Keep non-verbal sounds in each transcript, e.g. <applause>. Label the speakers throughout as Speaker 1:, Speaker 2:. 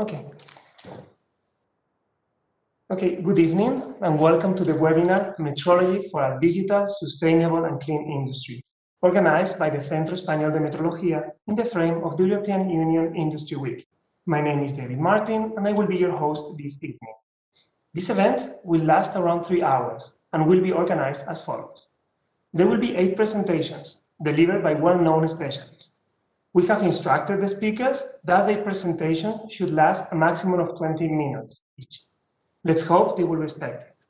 Speaker 1: Okay. Okay, good evening and welcome to the webinar Metrology for a Digital, Sustainable and Clean Industry, organized by the Centro Español de Metrología in the frame of the European Union Industry Week. My name is David Martin and I will be your host this evening. This event will last around three hours and will be organized as follows. There will be eight presentations delivered by well-known specialists. We have instructed the speakers that their presentation should last a maximum of 20 minutes each. Let's hope they will respect it.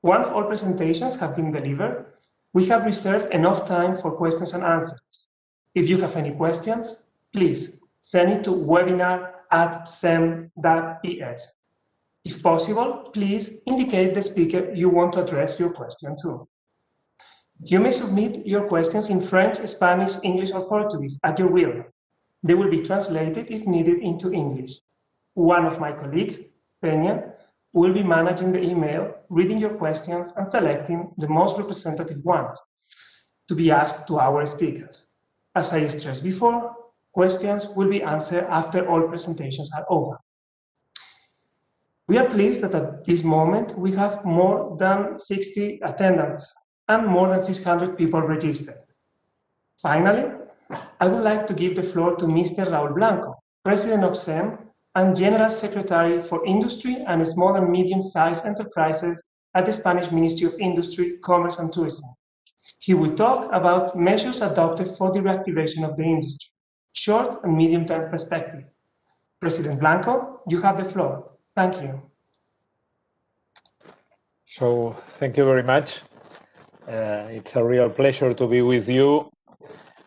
Speaker 1: Once all presentations have been delivered, we have reserved enough time for questions and answers. If you have any questions, please send it to webinar at cem.es. If possible, please indicate the speaker you want to address your question to. You may submit your questions in French, Spanish, English, or Portuguese at your will. They will be translated if needed into English. One of my colleagues, Peña, will be managing the email, reading your questions, and selecting the most representative ones to be asked to our speakers. As I stressed before, questions will be answered after all presentations are over. We are pleased that at this moment we have more than 60 attendants and more than 600 people registered. Finally, I would like to give the floor to Mr. Raül Blanco, President of CEM and General Secretary for Industry and Small and Medium-Sized Enterprises at the Spanish Ministry of Industry, Commerce and Tourism. He will talk about measures adopted for the reactivation of the industry, short and medium-term perspective. President Blanco, you have the floor. Thank you.
Speaker 2: So, thank you very much. Uh, it's a real pleasure to be with you,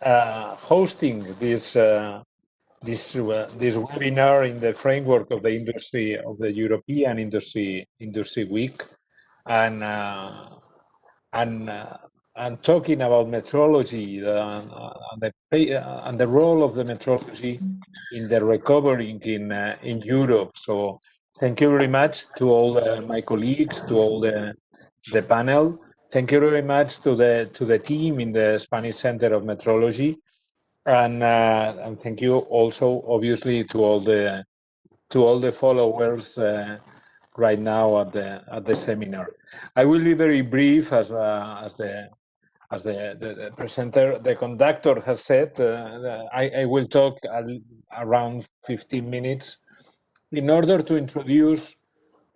Speaker 2: uh, hosting this uh, this uh, this webinar in the framework of the industry of the European Industry Industry Week, and uh, and uh, and talking about metrology and the and the role of the metrology in the recovering in in Europe. So, thank you very much to all my colleagues, to all the the panel. Thank you very much to the to the team in the Spanish Center of Metrology, and uh, and thank you also obviously to all the to all the followers uh, right now at the at the seminar. I will be very brief as uh, as the as the, the, the, presenter, the conductor has said. Uh, I, I will talk around 15 minutes in order to introduce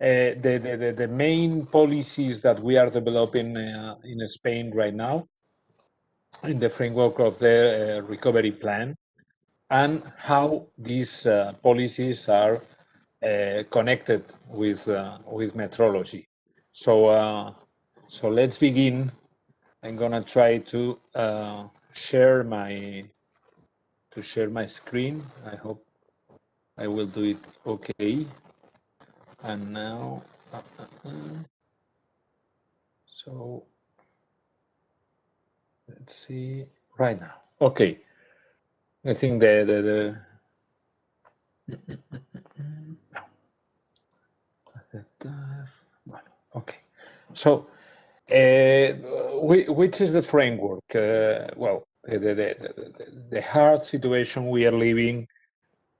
Speaker 2: the, the, the main policies that we are developing uh, in Spain right now in the framework of the uh, recovery plan and how these policies are connected with with metrology. So so let's begin. I'm gonna try to uh, share my to share my screen. I hope I will do it okay and now uh, uh, uh, so let's see right now. Okay. I think the the, the <laughs> okay. So uh, which is the framework? Uh, well the, the, the, the hard situation we are living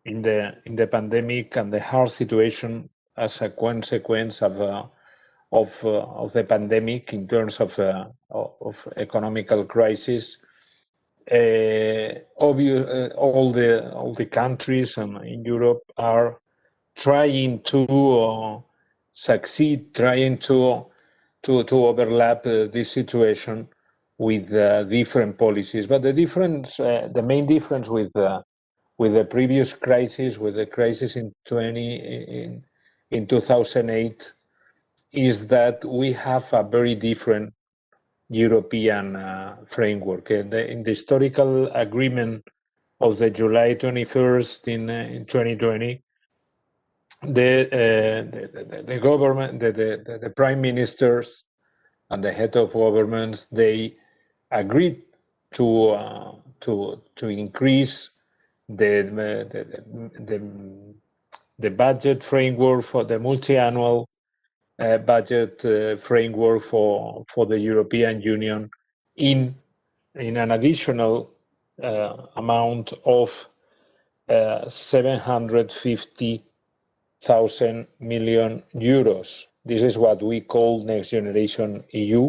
Speaker 2: in the in the pandemic and the hard situation as a consequence of uh, of, uh, of the pandemic in terms of uh, of economical crisis. Obvious, all the all the countries in Europe are trying to succeed, trying to to, to overlap uh, this situation with uh, different policies. But the difference, uh, the main difference with with the previous crisis, with the crisis in 20 in in 2008 is that we have a very different European uh, framework. In the, in the, historical agreement of the July 21st in, uh, in 2020, the, uh, the, the, government, the, the, the prime ministers and the head of governments, they agreed to uh, to to increase the the, the, the budget framework for the multi-annual uh, budget uh, framework for for the European Union in in an additional uh, amount of uh, 750 thousand million euros. This is what we call Next Generation EU.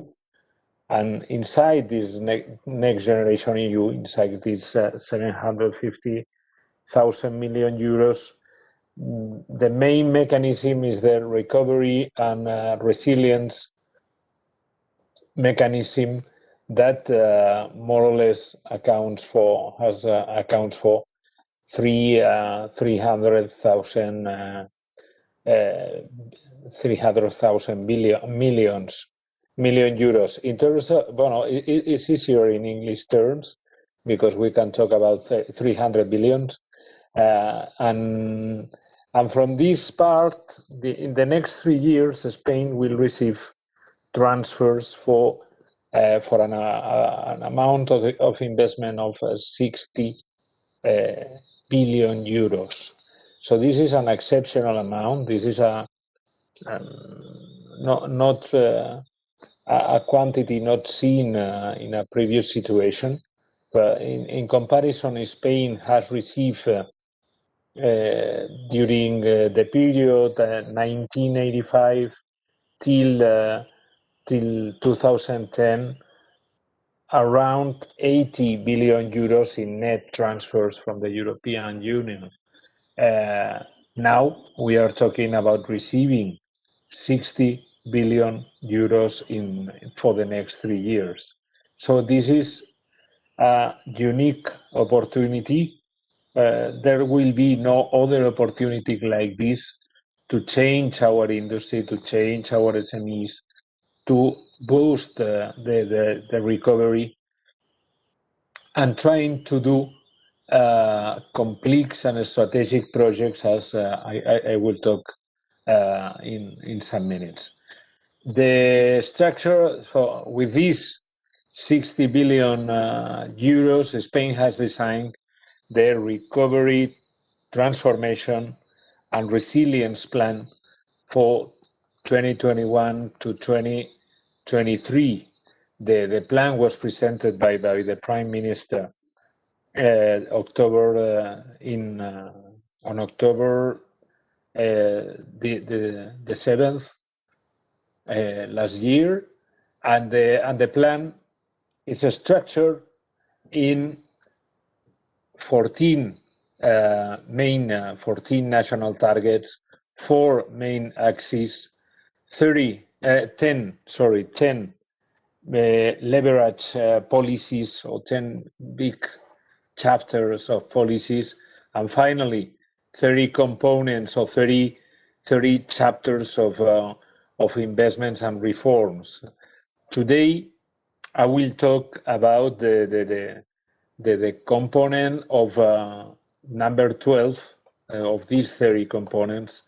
Speaker 2: And inside this ne Next Generation EU, inside this uh, 750,000 million euros, the main mechanism is the recovery and uh, resilience mechanism that uh, more or less accounts for has uh, accounts for three uh, 300,000 uh, uh, 300,000 billion millions million euros. In terms of, well, it, it's easier in English terms because we can talk about 300 billion. Uh, and and from this part, the, in the next three years, Spain will receive transfers for uh, for an, uh, an, amount of, of investment of uh, 60 uh, billion euros. So this is an exceptional amount. This is a um, not not uh, a quantity not seen uh, in a previous situation. But in, in comparison, Spain has received uh, during uh, the period 1985 uh, till till 2010 around 80 billion euros in net transfers from the European Union. Uh, now we are talking about receiving 60 billion euros in for the next three years. So this is a unique opportunity. Uh, there will be no other opportunity like this to change our industry, to change our SMEs, to boost the, the, the recovery and trying to do uh, complex and strategic projects as uh, I, I, will talk uh, in, in some minutes. The structure for, with these 60 billion uh, euros, Spain has designed the recovery, transformation, and resilience plan for 2021 to 2023. The, the plan was presented by, by the Prime Minister uh, October uh, in uh, on October the the the seventh last year, and the and the plan is structured in 14 uh, main uh, 14 national targets, four main axes, 30, uh, 10, sorry, 10 leverage policies or 10 big chapters of policies, and finally, 30 components or 30, 30 chapters of, uh, of investments and reforms. Today, I will talk about the, the, the, the, the component of uh, number 12 uh, of these 30 components,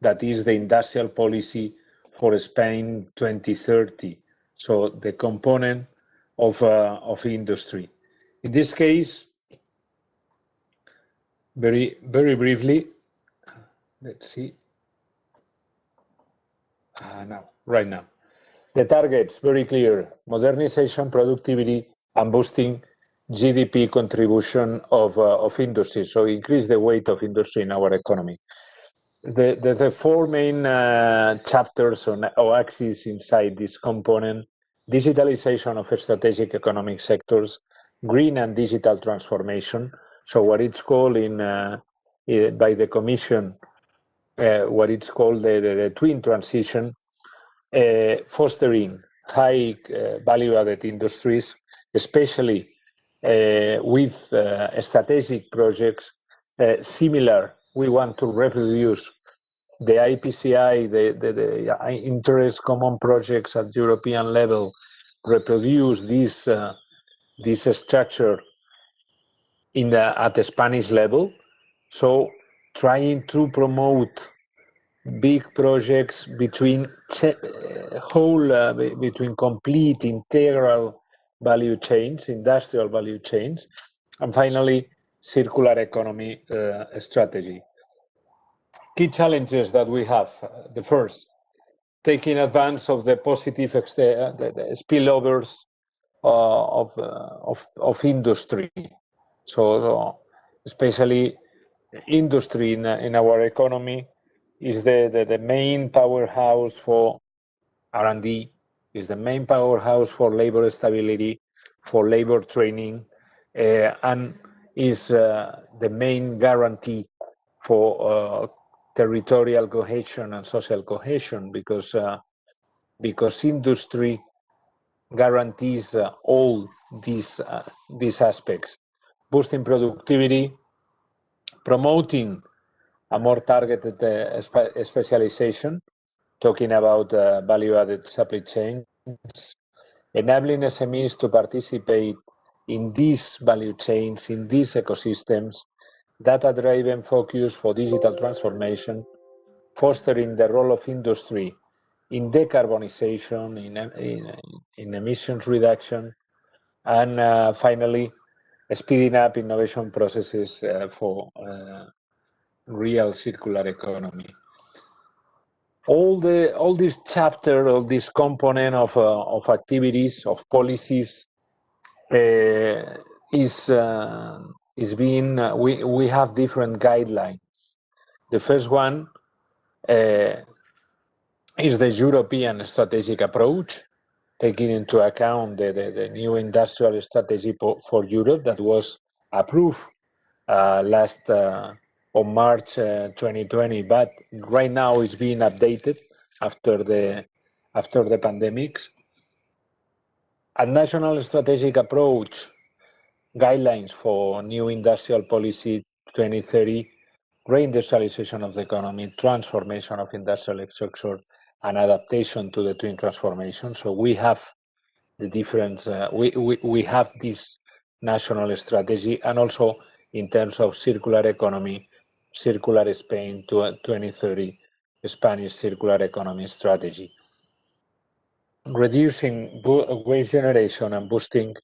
Speaker 2: that is the industrial policy for Spain 2030. So the component of, uh, of industry. In this case, very, very briefly, let's see. Uh, now, right now. The targets, very clear, modernization, productivity, and boosting GDP contribution of, uh, of industry, so increase the weight of industry in our economy. The, the, the four main uh, chapters on, or axes inside this component, digitalization of strategic economic sectors, green and digital transformation, so what it's called in uh, by the Commission, uh, what it's called the, the, the twin transition, uh, fostering high uh, value-added industries, especially with uh, strategic projects similar. We want to reproduce the IPCEI, the, the, the interest common projects at European level, reproduce this this structure in the at the Spanish level. So trying to promote big projects between uh, whole uh, between complete integral value chains, industrial value chains, and finally circular economy uh, strategy. Key challenges that we have. the first, taking advantage of the positive uh, the, the spillovers uh, of, uh, of, of industry so, so especially industry in, in our economy is the, the, the main powerhouse for R&D, is the main powerhouse for labor stability, for labor training, uh, and is uh, the main guarantee for uh, territorial cohesion and social cohesion because uh, because industry guarantees uh, all these these aspects. Boosting productivity promoting a more targeted spe specialization talking about uh, value added supply chains enabling smes to participate in these value chains in these ecosystems data-driven focus for digital transformation, fostering the role of industry in decarbonization, in, in, in emissions reduction, and uh, finally, speeding up innovation processes uh, for uh, real circular economy. All the all this chapter, all this component of uh, of activities of policies uh, is uh, is being uh, we we have different guidelines. The first one uh, is the European strategic approach, taking into account the, the, the new industrial strategy for Europe that was approved uh, last on March 2020, uh, but right now it's being updated after the after the pandemics. A national strategic approach guidelines for new industrial policy 2030, reindustrialization of the economy, transformation of industrial structure, and adaptation to the twin transformation. So we have the different, uh, we, we, we have this national strategy and also in terms of circular economy, circular Spain to 2030, Spanish circular economy strategy. Reducing waste generation and boosting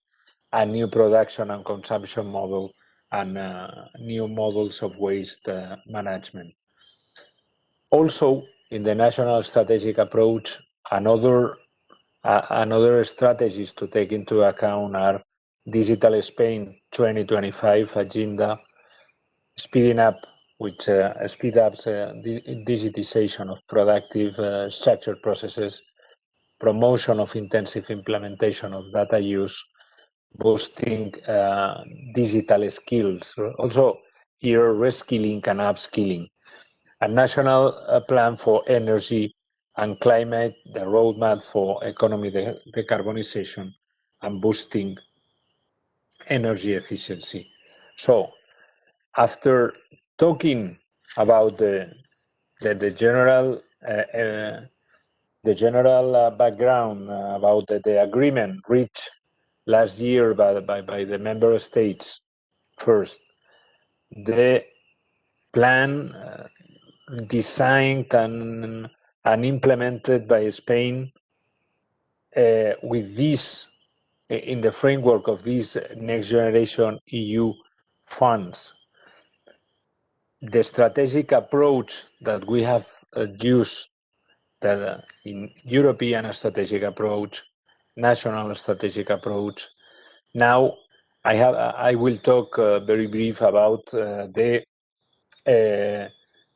Speaker 2: a new production and consumption model and uh, new models of waste uh, management. Also, in the national strategic approach, another uh, another strategies to take into account are Digital Spain 2025 agenda, speeding up, which uh, speed uh, the digitization of productive uh, structured processes, promotion of intensive implementation of data use, boosting uh, digital skills. Also, here reskilling and upskilling. A national uh, plan for energy and climate, the roadmap for economy de decarbonization and boosting energy efficiency. So, after talking about the the, the general uh, uh, the general uh, background uh, about the, the agreement reached last year by, by, by the member states first. The plan designed and, and implemented by Spain uh, with this, in the framework of these next generation EU funds. The strategic approach that we have uh, used that uh, in European strategic approach national strategic approach. Now, I have I will talk uh, very brief about uh, the, uh,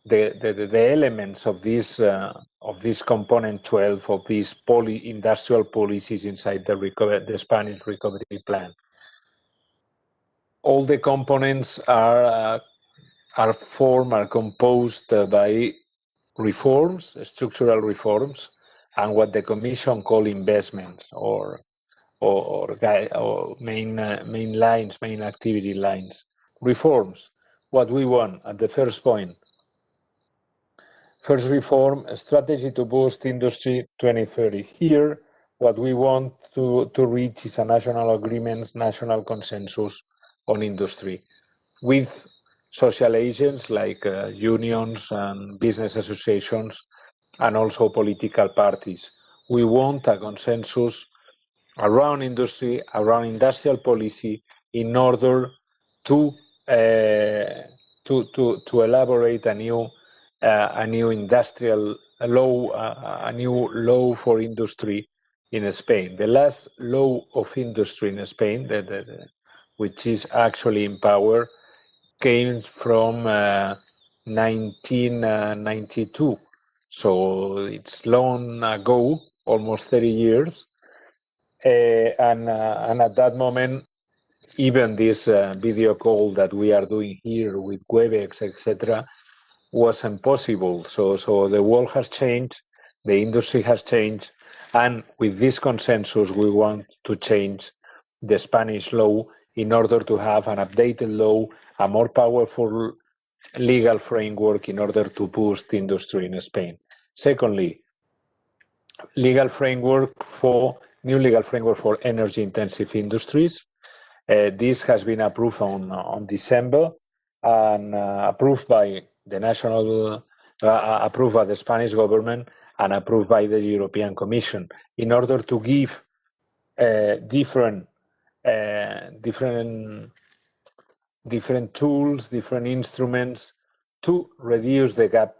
Speaker 2: the, the the elements of this uh, of this component 12 of these poly industrial policies inside the recover the Spanish recovery plan. All the components are uh, are formed are composed by reforms, structural reforms, and what the Commission call investments or or, or, main uh, main lines, main activity lines. Reforms. What we want at the first point. First reform, a strategy to boost industry 2030. Here, what we want to, to reach is a national agreement, national consensus on industry with social agents like uh, unions and business associations and also political parties. We want a consensus around industry, around industrial policy, in order to uh, to, to to elaborate a new uh, a new industrial law, uh, a new law for industry in Spain. The last law of industry in Spain, the, the, which is actually in power, came from uh, 1992. So it's long ago, almost 30 years. Uh, and, uh, and at that moment, even this uh, video call that we are doing here with Webex, etc., was impossible. So, so the world has changed, the industry has changed, and with this consensus, we want to change the Spanish law in order to have an updated law, a more powerful legal framework in order to boost industry in Spain. Secondly, legal framework for new legal framework for energy intensive industries. Uh, this has been approved on on December and uh, approved by the national, uh, uh approved by the Spanish government and approved by the European Commission in order to give uh, different uh, different different tools, different instruments to reduce the gap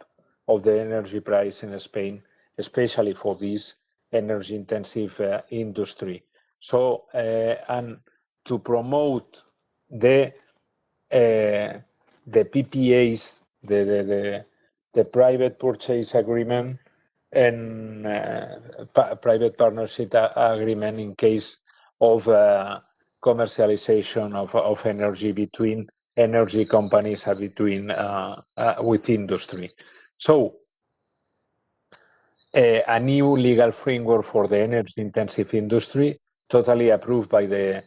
Speaker 2: of the energy price in Spain, especially for this energy intensive uh, industry. So, uh, and to promote the uh, the PPAs, the, the, the, the, private purchase agreement and uh, pa private partnership agreement in case of uh, commercialization of, of energy between energy companies and between uh, uh, with industry. So a, a, new legal framework for the energy intensive industry, totally approved by the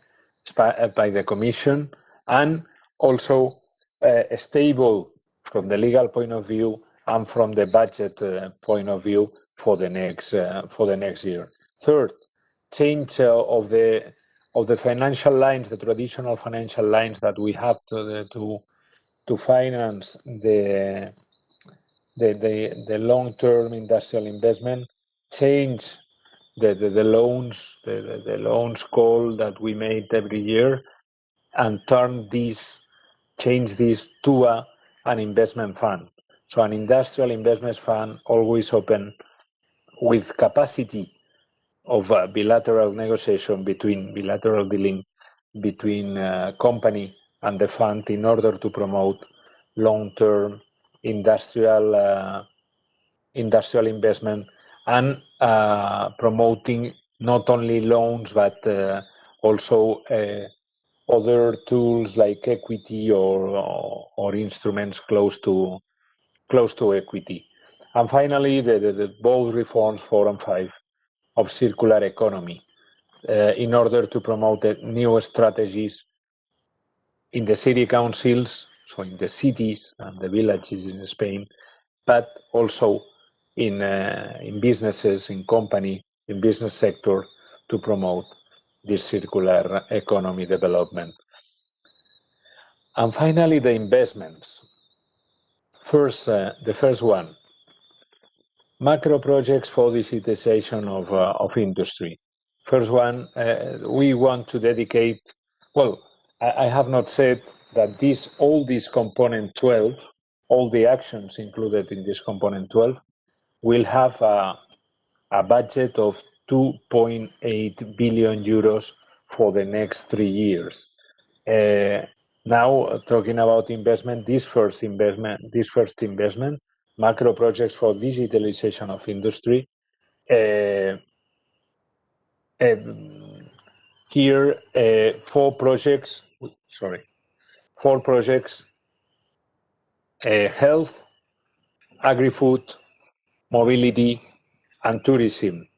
Speaker 2: by the Commission, and also uh, stable from the legal point of view and from the budget uh, point of view for the next uh, for the next year. Third, change uh, of the of the financial lines, the traditional financial lines that we have to uh, to to finance the the the, the long-term industrial investment, change the, the, the loans, the, the, the loans call that we made every year, and turn this, change this to a, an investment fund. So an industrial investment fund always open with capacity of a bilateral negotiation between bilateral dealing between uh, company and the fund in order to promote long-term industrial uh, industrial investment and uh, promoting not only loans but uh, also uh, other tools like equity or, or, or instruments close to close to equity. And finally, the, the, the both reforms four and five of circular economy uh, in order to promote new strategies in the city councils, so in the cities and the villages in Spain, but also in, uh, in businesses, in company, in business sector to promote this circular economy development. And finally, the investments. First, uh, the first one, macro projects for digitization of, uh, of industry. First one, uh, we want to dedicate, well, I, I, have not said that this, all these component 12, all the actions included in this component 12 will have a, a budget of 2.8 billion euros for the next three years. Uh, now, talking about investment, this first investment, this first investment macro projects for digitalization of industry. Uh, um, here, uh, four projects, sorry, four projects, health, agri-food, mobility, and tourism.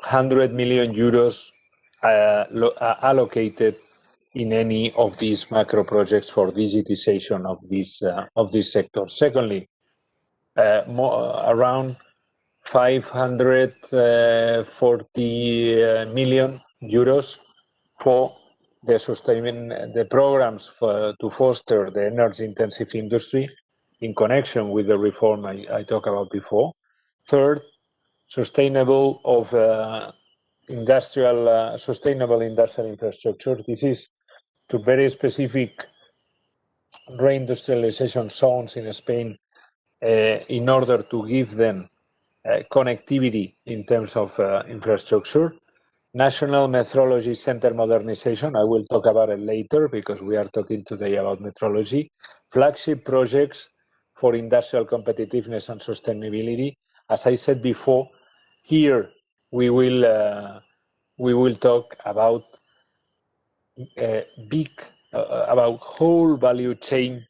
Speaker 2: 100 million euros allocated in any of these macro projects for digitization of this sector. Secondly, uh, more, around 540 uh, euros for the sustaining the programs for, to foster the energy intensive industry in connection with the reform I, I talked about before. Third, sustainable of uh, industrial uh, sustainable industrial infrastructure. This is to very specific reindustrialization zones in Spain uh, in order to give them uh, connectivity in terms of uh, infrastructure. National Metrology Center modernization, I will talk about it later because we are talking today about metrology. Flagship projects for industrial competitiveness and sustainability. As I said before, here we will uh, we will talk about uh, big uh, about whole value chain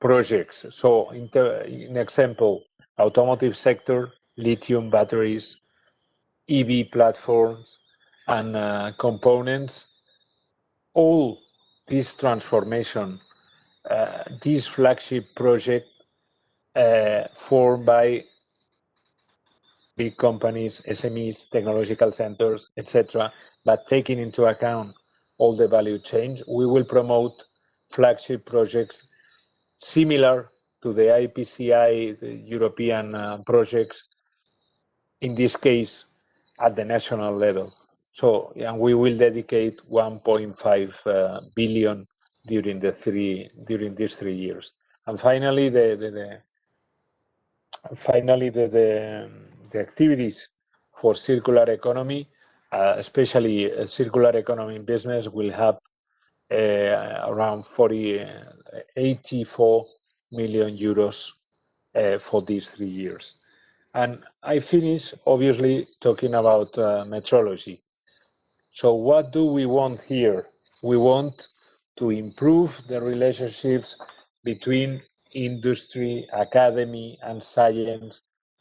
Speaker 2: projects. So, in, in example, automotive sector, lithium batteries, EV platforms, and uh, components. All this transformation, uh, this flagship project uh, formed by big companies, SMEs, technological centers, etc., but taking into account all the value change, we will promote flagship projects similar to the IPCEI, the European uh, projects, in this case, at the national level. So, and we will dedicate 1.5 uh, billion during the three during these three years. And finally, the, the, the finally the, the, the activities for circular economy, uh, especially uh, circular economy in business, will have uh, around 40, uh, 84 million euros uh, for these three years. And I finish, obviously, talking about uh, metrology. So what do we want here? We want to improve the relationships between industry, academy, and science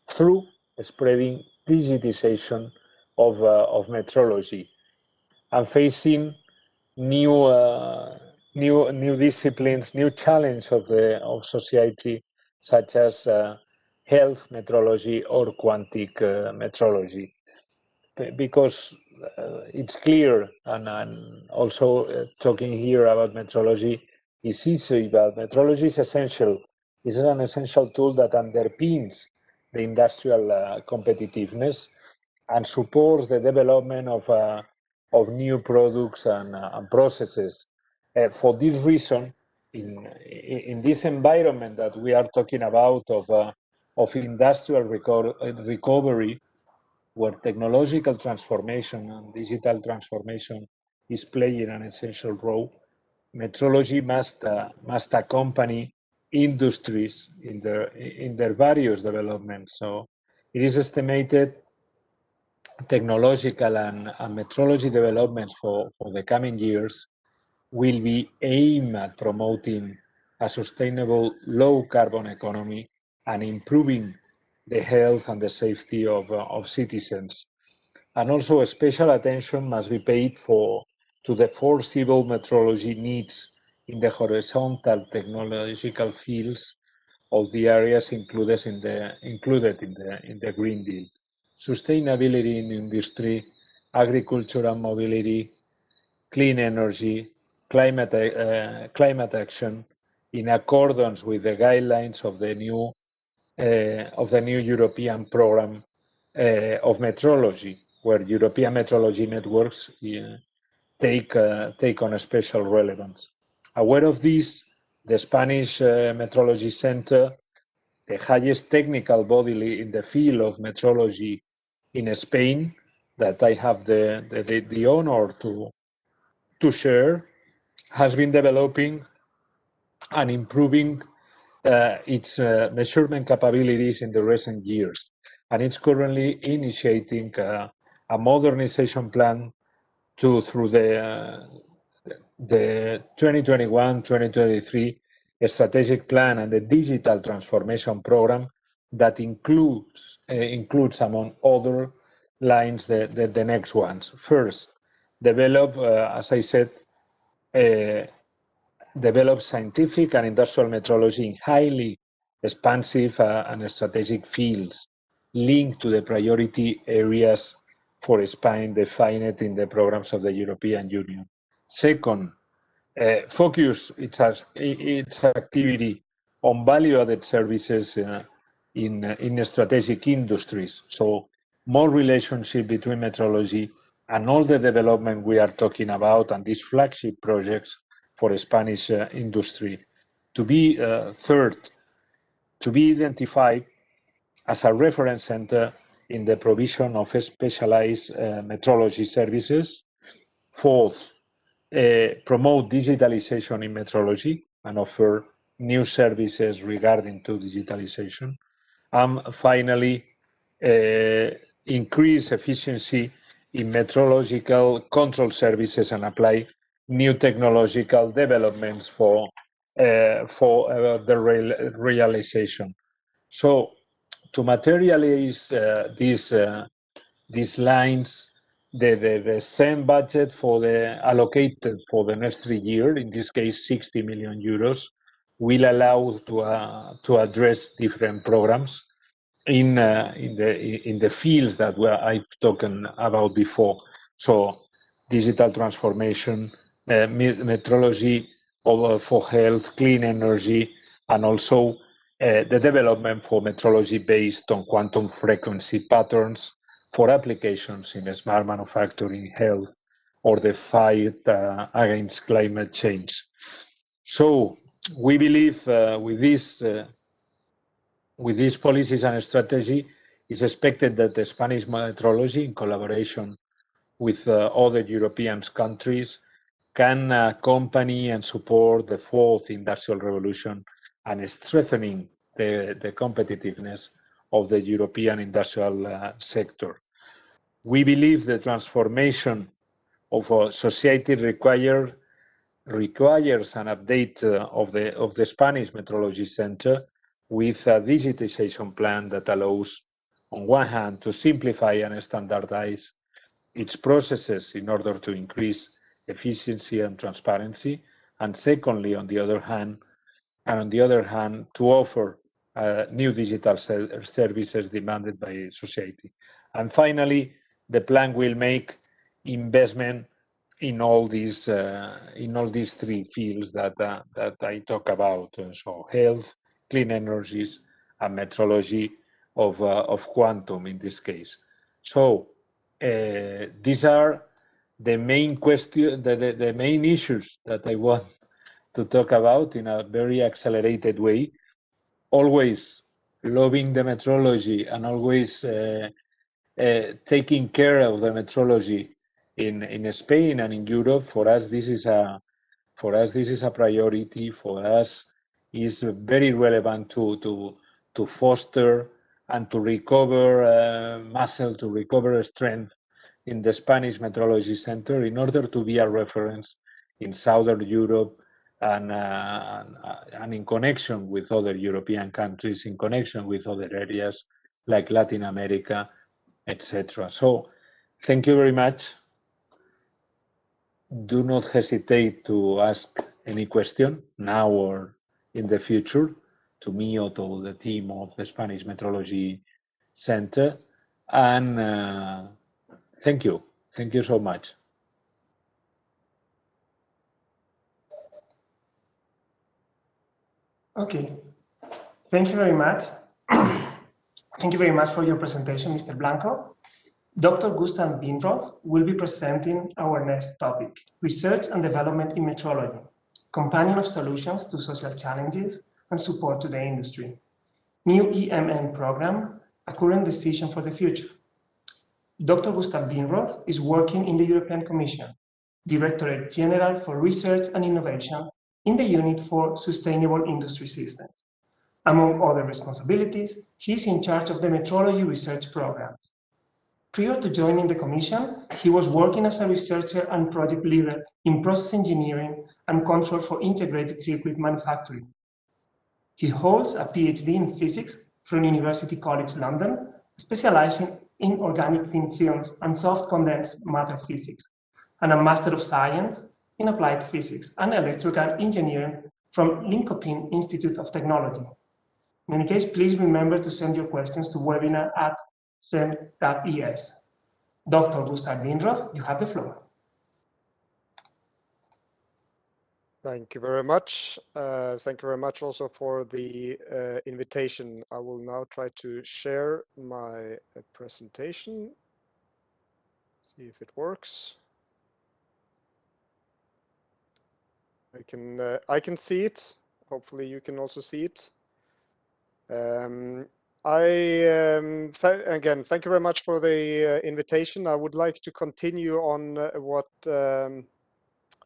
Speaker 2: through spreading digitization of, uh, metrology and facing new, new, new disciplines, new challenge of, the, of society, such as uh, health metrology or quantic uh, metrology. Because uh, it's clear and, and also uh, talking here about metrology is easy but metrology is essential. It's an essential tool that underpins the industrial uh, competitiveness and supports the development of uh, of new products and, and processes for this reason in in this environment that we are talking about of of industrial reco recovery, where technological transformation and digital transformation is playing an essential role, metrology must uh, must accompany industries in their in their various developments. So it is estimated technological and, and metrology developments for, for the coming years will be aimed at promoting a sustainable low carbon economy and improving the health and the safety of, uh, of citizens. And also special attention must be paid for to the foreseeable metrology needs in the horizontal technological fields of the areas included in the included in the in the Green Deal. Sustainability in industry, agriculture and mobility, clean energy, climate uh, climate action, in accordance with the guidelines of the new uh, of the new European program uh, of metrology, where European metrology networks take take on a special relevance. Aware of this, the Spanish Metrology Center, the highest technical body in the field of metrology in Spain, that I have the, the, the honor to, to share, has been developing and improving uh, its uh, measurement capabilities in the recent years. And it's currently initiating uh, a modernization plan to through the uh, the 2021-2023 strategic plan and the digital transformation program that includes uh, includes among other lines the, the, the next ones. First, develop, uh, as I said, develop scientific and industrial metrology in highly expansive uh, and strategic fields linked to the priority areas for Spain defined in the programs of the European Union. Second, uh, focus its, its activity on value-added services uh, in, in strategic industries. So more relationship between metrology and all the development we are talking about and these flagship projects for Spanish uh, industry. To be uh, third, to be identified as a reference center in the provision of specialized uh, metrology services. Fourth, promote digitalization in metrology and offer new services regarding to digitalization. And finally, uh, increase efficiency in metrological control services and apply new technological developments for uh, for uh, the real, realization. So to materialize uh, these uh, these lines, the, the, the same budget for the allocated for the next three years, in this case 60 million euros, will allow to uh, to address different programs in uh, in the in the fields that were I've spoken about before. So digital transformation, uh, metrology for health, clean energy, and also uh, the development for metrology based on quantum frequency patterns for applications in smart manufacturing, health, or the fight uh, against climate change. So we believe uh, with this uh, with these policies and strategy, it's expected that the Spanish metrology, in collaboration with uh, other European countries, can accompany and support the fourth industrial revolution and strengthening the, the competitiveness of the European industrial uh, sector. We believe the transformation of a society require, requires an update uh, of, the, of the Spanish Metrology Center with a digitization plan that allows, on one hand, to simplify and standardize its processes in order to increase efficiency and transparency, and secondly, on the other hand, and on the other hand, to offer uh, new digital services demanded by society. And finally, the plan will make investment in all these uh, in all these three fields that uh, that I talk about. and So health, clean energies, and metrology of uh, of quantum in this case. So uh, these are the main question, the, the, the main issues that I want to talk about in a very accelerated way. Always loving the metrology and always uh, uh, taking care of the metrology in in Spain and in Europe. For us, this is a for us this is a priority. For us, is very relevant to to to foster and to recover uh, muscle, to recover strength in the Spanish Metrology Center in order to be a reference in Southern Europe and, uh, and in connection with other European countries, in connection with other areas like Latin America, etc. So thank you very much. Do not hesitate to ask any question now or in the future to me or to the team of the Spanish Metrology Center. And uh, Thank you. Thank you so much.
Speaker 1: Okay. Thank you very much. <clears throat> Thank you very much for your presentation, Mr. Blanco. Dr. Gustaf Winroth will be presenting our next topic, Research and Development in Metrology, Companion of Solutions to Social Challenges and Support to the Industry. New EMN program, a current decision for the future. Dr. Gustaf Winroth is working in the European Commission, Directorate General for Research and Innovation in the Unit for Sustainable Industry Systems. Among other responsibilities, he is in charge of the metrology research programs. Prior to joining the Commission, he was working as a researcher and project leader in process engineering and control for integrated circuit manufacturing. He holds a PhD in physics from University College London, specializing in organic thin films and soft condensed matter physics, and a Master of Science in Applied Physics and Electrical Engineering from Linkoping Institute of Technology. In any case, please remember to send your questions to webinar at cem.es. Dr. Gustaf Winroth, you have the floor.
Speaker 3: Thank you very much. Uh, thank you very much also for the uh, invitation. I will now try to share my uh, presentation. See if it works. I can uh, I can see it. Hopefully you can also see it. Um, I um, th again thank you very much for the uh, invitation. I would like to continue on uh, what um,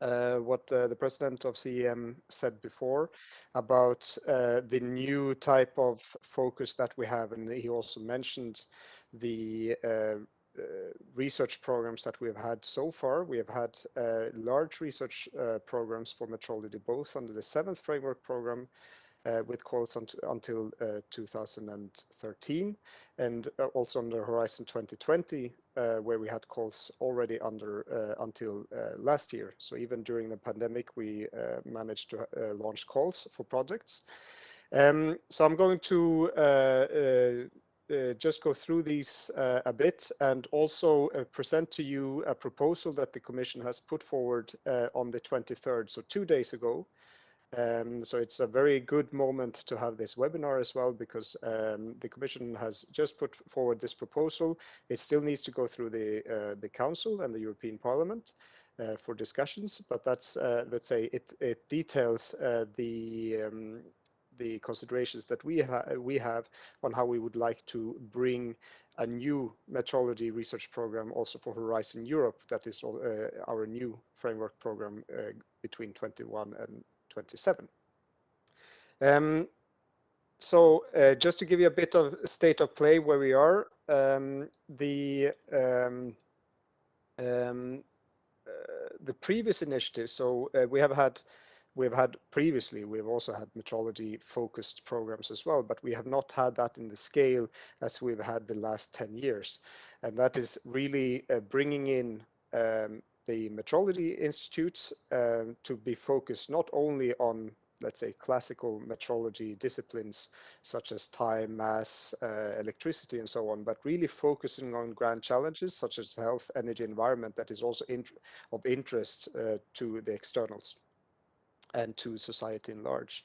Speaker 3: uh, what uh, the president of CEM said before about uh, the new type of focus that we have. And he also mentioned the uh, research programs that we have had so far. We have had large research programs for metrology, both under the seventh framework program with calls until uh, 2013 and uh, also under Horizon 2020 where we had calls already under until last year. So even during the pandemic, we managed to launch calls for projects. Um, so I'm going to uh, just go through these uh, a bit and also uh, present to you a proposal that the Commission has put forward on the 23rd, so two days ago, um, so it's a very good moment to have this webinar as well because um, the Commission has just put forward this proposal. It still needs to go through the uh, the Council and the European Parliament uh, for discussions, but that's uh, let's say it it details uh, the um, the considerations that we have we have on how we would like to bring a new metrology research program also for Horizon Europe. That is uh, our new framework program uh, between 21 and 27. Um, so uh, just to give you a bit of state of play where we are, um, the um, um uh, the previous initiative. So uh, we have had we've had previously we've also had metrology focused programs as well, but we have not had that in the scale as we've had the last 10 years, and that is really uh, bringing in um, the metrology institutes um, to be focused not only on let's say classical metrology disciplines such as time, mass, uh, electricity, and so on, but really focusing on grand challenges such as health, energy, environment that is also of interest uh, to the externals and to society in large.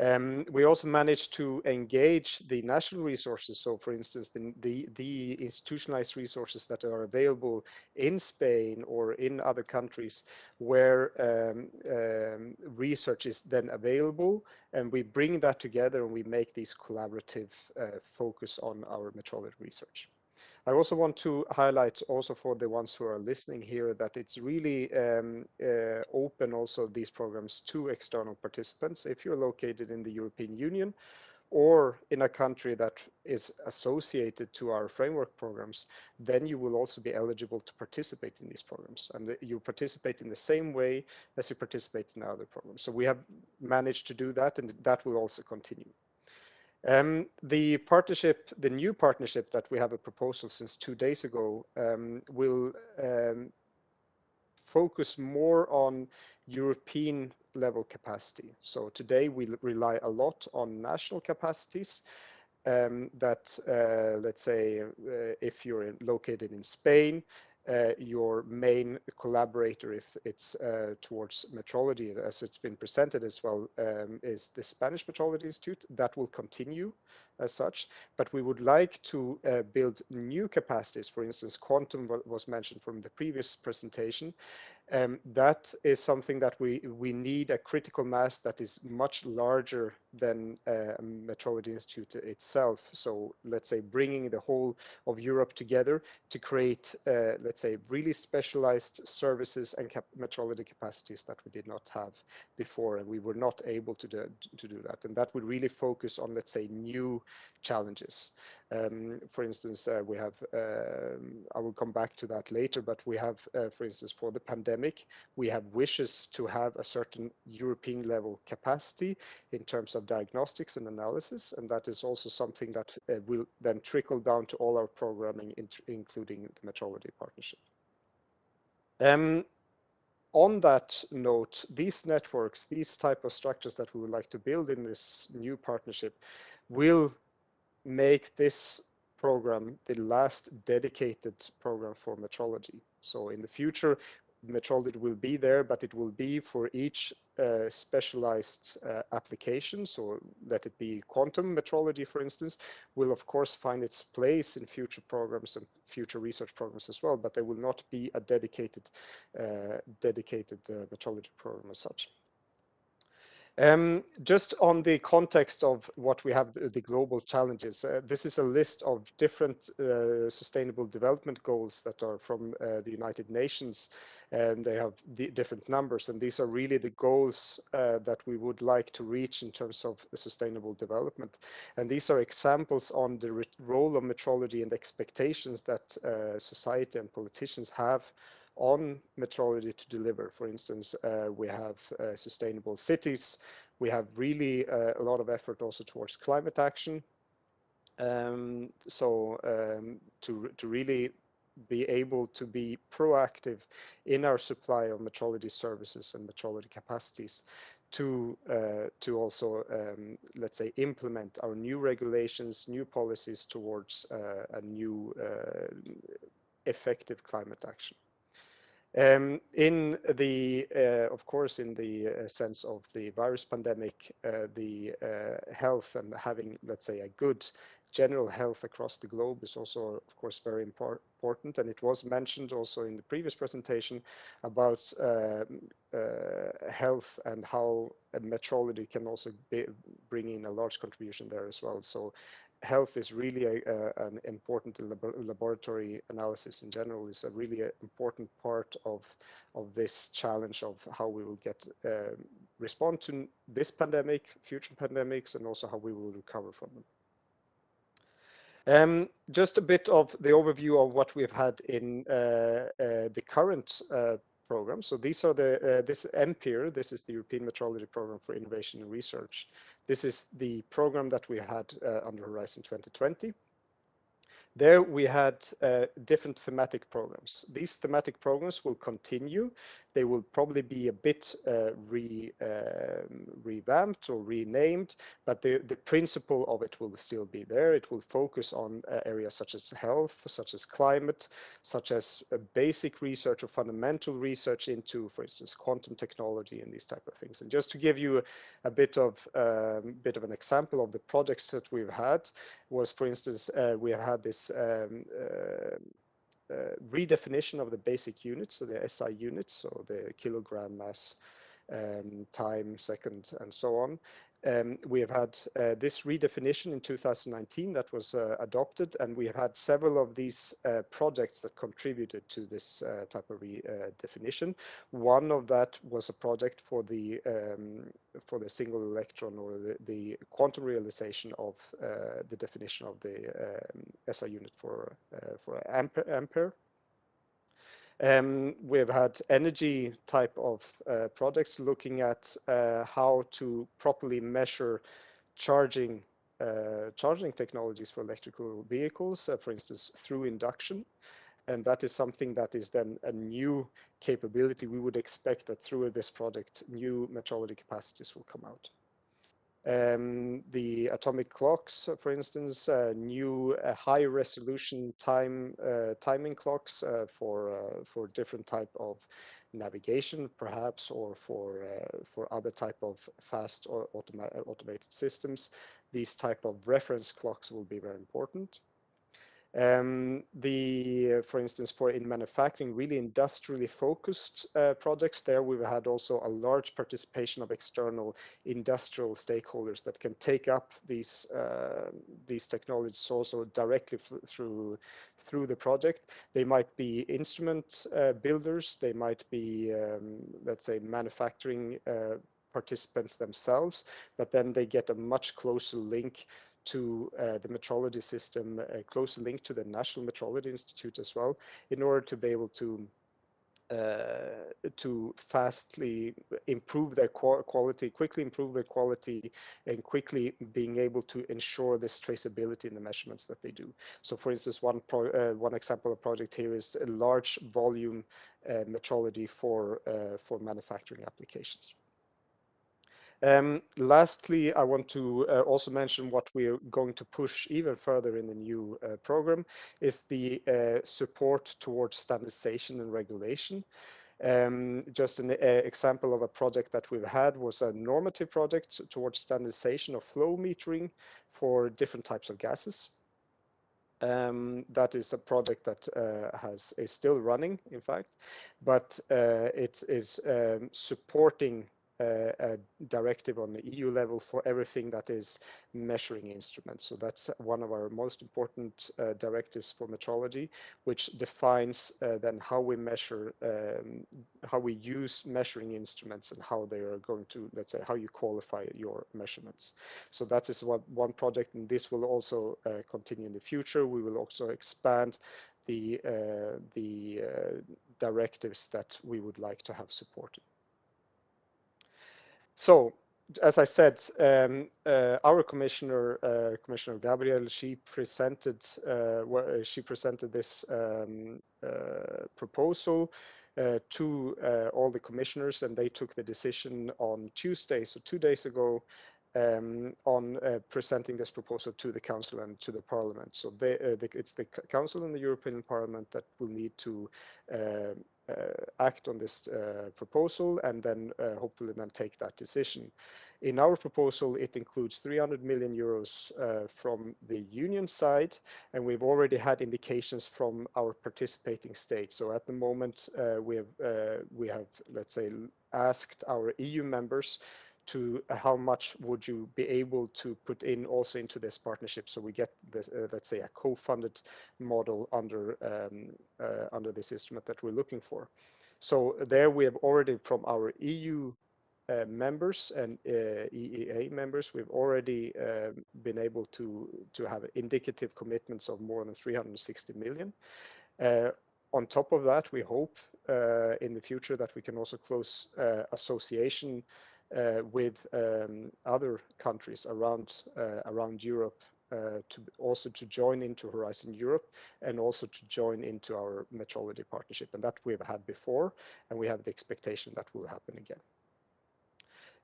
Speaker 3: Um, we also managed to engage the national resources. So for instance, the, the, the, institutionalized resources that are available in Spain or in other countries where um, um, research is then available and we bring that together and we make these collaborative uh, focus on our metrology research. I also want to highlight also for the ones who are listening here that it's really um, uh, open also these programs to external participants. If you're located in the European Union or in a country that is associated to our framework programs, then you will also be eligible to participate in these programs. And you participate in the same way as you participate in other programs. So we have managed to do that and that will also continue. Um, the partnership, the new partnership that we have a proposal since two days ago um, will um, focus more on European level capacity. So today we rely a lot on national capacities that, uh, let's say, uh, if you're located in Spain, your main collaborator if it's uh, towards metrology as it's been presented as well um, is the Spanish Metrology Institute. That will continue as such but we would like to uh, build new capacities. For instance quantum was mentioned from the previous presentation um, that is something that we we need a critical mass that is much larger than uh, Metrology Institute itself. So let's say bringing the whole of Europe together to create, uh, let's say, really specialized services and cap metrology capacities that we did not have before, and we were not able to do, to do that. And that would really focus on, let's say, new challenges. Um, for instance, uh, we have, um, I will come back to that later, but we have, uh, for instance, for the pandemic, we have wishes to have a certain European level capacity in terms of diagnostics and analysis. And that is also something that uh, will then trickle down to all our programming, including the metrology partnership. Um, on that note, these networks, these type of structures that we would like to build in this new partnership will make this program the last dedicated program for metrology. So in the future, metrology will be there, but it will be for each uh, specialized uh, application. So let it be quantum metrology, for instance, will of course find its place in future programs and future research programs as well, but there will not be a dedicated, uh, dedicated uh, metrology program as such. Um, just on the context of what we have, the global challenges, uh, this is a list of different uh, sustainable development goals that are from uh, the United Nations and they have the different numbers. And these are really the goals uh, that we would like to reach in terms of sustainable development. And these are examples on the role of metrology and expectations that uh, society and politicians have on metrology to deliver. For instance, uh, we have uh, sustainable cities. We have really uh, a lot of effort also towards climate action. Um, so um, to, to really be able to be proactive in our supply of metrology services and metrology capacities to uh, to also um, let's say implement our new regulations, new policies towards uh, a new uh, effective climate action. Um, in the, uh, of course, in the uh, sense of the virus pandemic, uh, the health and having, let's say, a good general health across the globe is also, of course, very important. And it was mentioned also in the previous presentation about uh, uh, health and how metrology can also be, bring in a large contribution there as well. So health is really a, a, an important lab laboratory analysis in general is a really a important part of of this challenge of how we will get uh, respond to this pandemic, future pandemics, and also how we will recover from them. Um, just a bit of the overview of what we've had in uh, uh, the current uh, program. So these are the, uh, this EMPIR, this is the European Metrology Program for Innovation and Research. This is the program that we had uh, under Horizon 2020. There we had uh, different thematic programs. These thematic programs will continue. They will probably be a bit uh, re, uh, revamped or renamed, but the, the principle of it will still be there. It will focus on uh, areas such as health, such as climate, such as uh, basic research or fundamental research into, for instance, quantum technology and these type of things. And just to give you a, bit of um, bit of an example of the projects that we've had was, for instance, uh, we have had this um, uh, uh, redefinition of the basic units, so the SI units, so the kilogram mass, um, time, second, and so on. Um, we have had uh, this redefinition in 2019 that was uh, adopted, and we have had several of these uh, projects that contributed to this uh, type of redefinition. One of that was a project for the um, for the single electron or the, the quantum realization of uh, the definition of the um, SI unit for uh, for ampere. ampere. Um, we've had energy type of uh, products looking at uh, how to properly measure charging uh, charging technologies for electrical vehicles, uh, for instance, through induction. And that is something that is then a new capability. We would expect that through this project, new metrology capacities will come out. Um, the atomic clocks, for instance, uh, new uh, high resolution time uh, timing clocks uh, for uh, for different type of navigation, perhaps, or for uh, for other type of fast or automa automated systems. These type of reference clocks will be very important. Um, the, for instance, for in manufacturing, really industrially focused uh, projects, there we've had also a large participation of external industrial stakeholders that can take up these uh, these technologies also directly through through the project. They might be instrument uh, builders, they might be, um, let's say, manufacturing uh, participants themselves, but then they get a much closer link to uh, the metrology system, a closer link to the National Metrology Institute as well, in order to be able to uh, to fastly improve their quality, quickly improve their quality, and quickly being able to ensure this traceability in the measurements that they do. So, for instance, one uh, one example of project here is a large volume uh, metrology for uh, for manufacturing applications. Um, lastly, I want to uh, also mention what we're going to push even further in the new uh, program is the uh, support towards standardization and regulation. Um, just an uh, example of a project that we've had was a normative project towards standardization of flow metering for different types of gases. Um, that is a project that uh, has is still running, in fact, but uh, it is um, supporting a directive on the EU level for everything that is measuring instruments. So that's one of our most important uh, directives for metrology, which defines uh, then how we measure, um, how we use measuring instruments and how they are going to, let's say, how you qualify your measurements. So that is one, one project, and this will also uh, continue in the future. We will also expand the the directives that we would like to have supported. So, as I said, um, uh, our commissioner, uh, Commissioner Gabriel, she presented uh, she presented this um, uh, proposal uh, to uh, all the commissioners, and they took the decision on Tuesday, so two days ago, um, on presenting this proposal to the Council and to the Parliament. So they, the, it's the Council and the European Parliament that will need to act on this uh, proposal and then uh, hopefully then take that decision. In our proposal, it includes 300 million euros uh, from the union side, and we've already had indications from our participating states. So at the moment, uh, we have uh, we have let's say asked our EU members to uh, how much would you be able to put in also into this partnership? So we get this uh, let's say a co-funded model under um, uh, under this instrument that we're looking for. So there we have already from our EU uh, members and uh, EEA members we've already um, been able to to have indicative commitments of more than 360 million. Uh, on top of that we hope in the future that we can also close association with um, other countries around uh, around Europe uh, to also to join into Horizon Europe and also to join into our metrology partnership. And that we've had before, and we have the expectation that will happen again.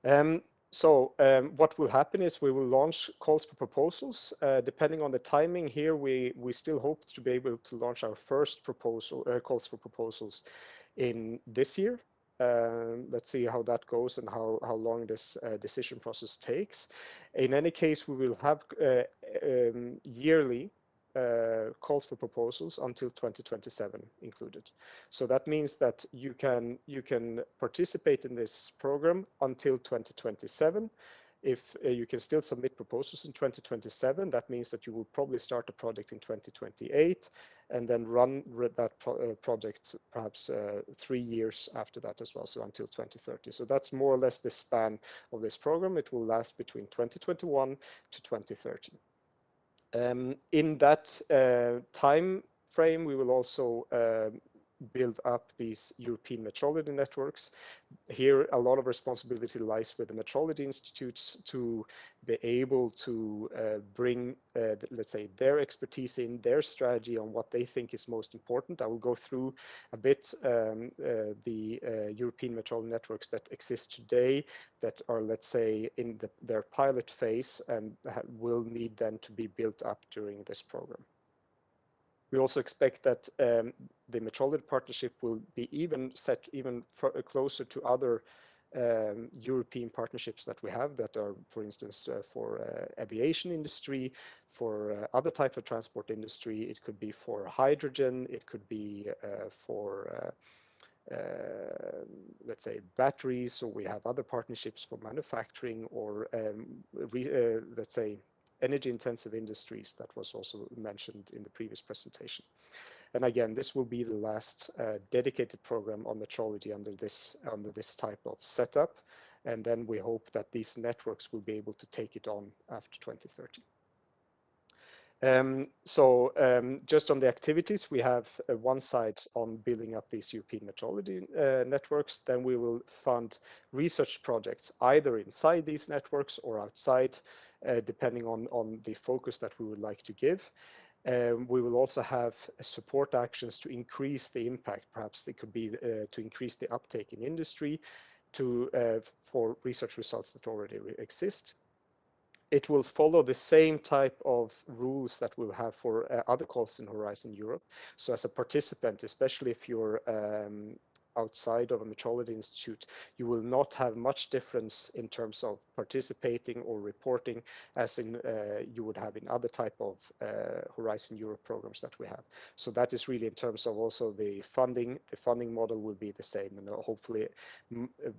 Speaker 3: Um, so um, what will happen is we will launch calls for proposals. Uh, depending on the timing here, we, we still hope to be able to launch our first proposal uh, calls for proposals in this year. Um, let's see how that goes and how, how long this uh, decision process takes. In any case, we will have uh, um, yearly uh, calls for proposals until 2027 included. So that means that you can you can participate in this program until 2027 if uh, you can still submit proposals in 2027, that means that you will probably start a project in 2028 and then run that pro uh, project perhaps uh, three years after that as well, so until 2030. So that's more or less the span of this program. It will last between 2021 to 2030. Um, in that uh, time frame, we will also uh, build up these European metrology networks. Here, a lot of responsibility lies with the metrology institutes to be able to uh, bring, uh, let's say, their expertise in, their strategy on what they think is most important. I will go through a bit um, uh, the uh, European metrology networks that exist today that are, let's say, in the, their pilot phase and will need then to be built up during this program. We also expect that um, the metrology partnership will be even set even closer to other um, European partnerships that we have that are, for instance, uh, for uh, aviation industry, for uh, other type of transport industry. It could be for hydrogen. It could be for uh, let's say batteries. So we have other partnerships for manufacturing or um, let's say energy intensive industries that was also mentioned in the previous presentation. And again, this will be the last uh, dedicated program on metrology under this, under this type of setup. And then we hope that these networks will be able to take it on after 2030. Um, so um, just on the activities, we have uh, one side on building up these European metrology uh, networks. Then we will fund research projects either inside these networks or outside depending on, on the focus that we would like to give. Um, we will also have support actions to increase the impact. Perhaps they could be uh, to increase the uptake in industry to uh, for research results that already exist. It will follow the same type of rules that we'll have for uh, other calls in Horizon Europe. So as a participant, especially if you're um, outside of a metrology institute, you will not have much difference in terms of participating or reporting as in uh, you would have in other type of uh, Horizon Europe programs that we have. So that is really in terms of also the funding, the funding model will be the same and hopefully uh,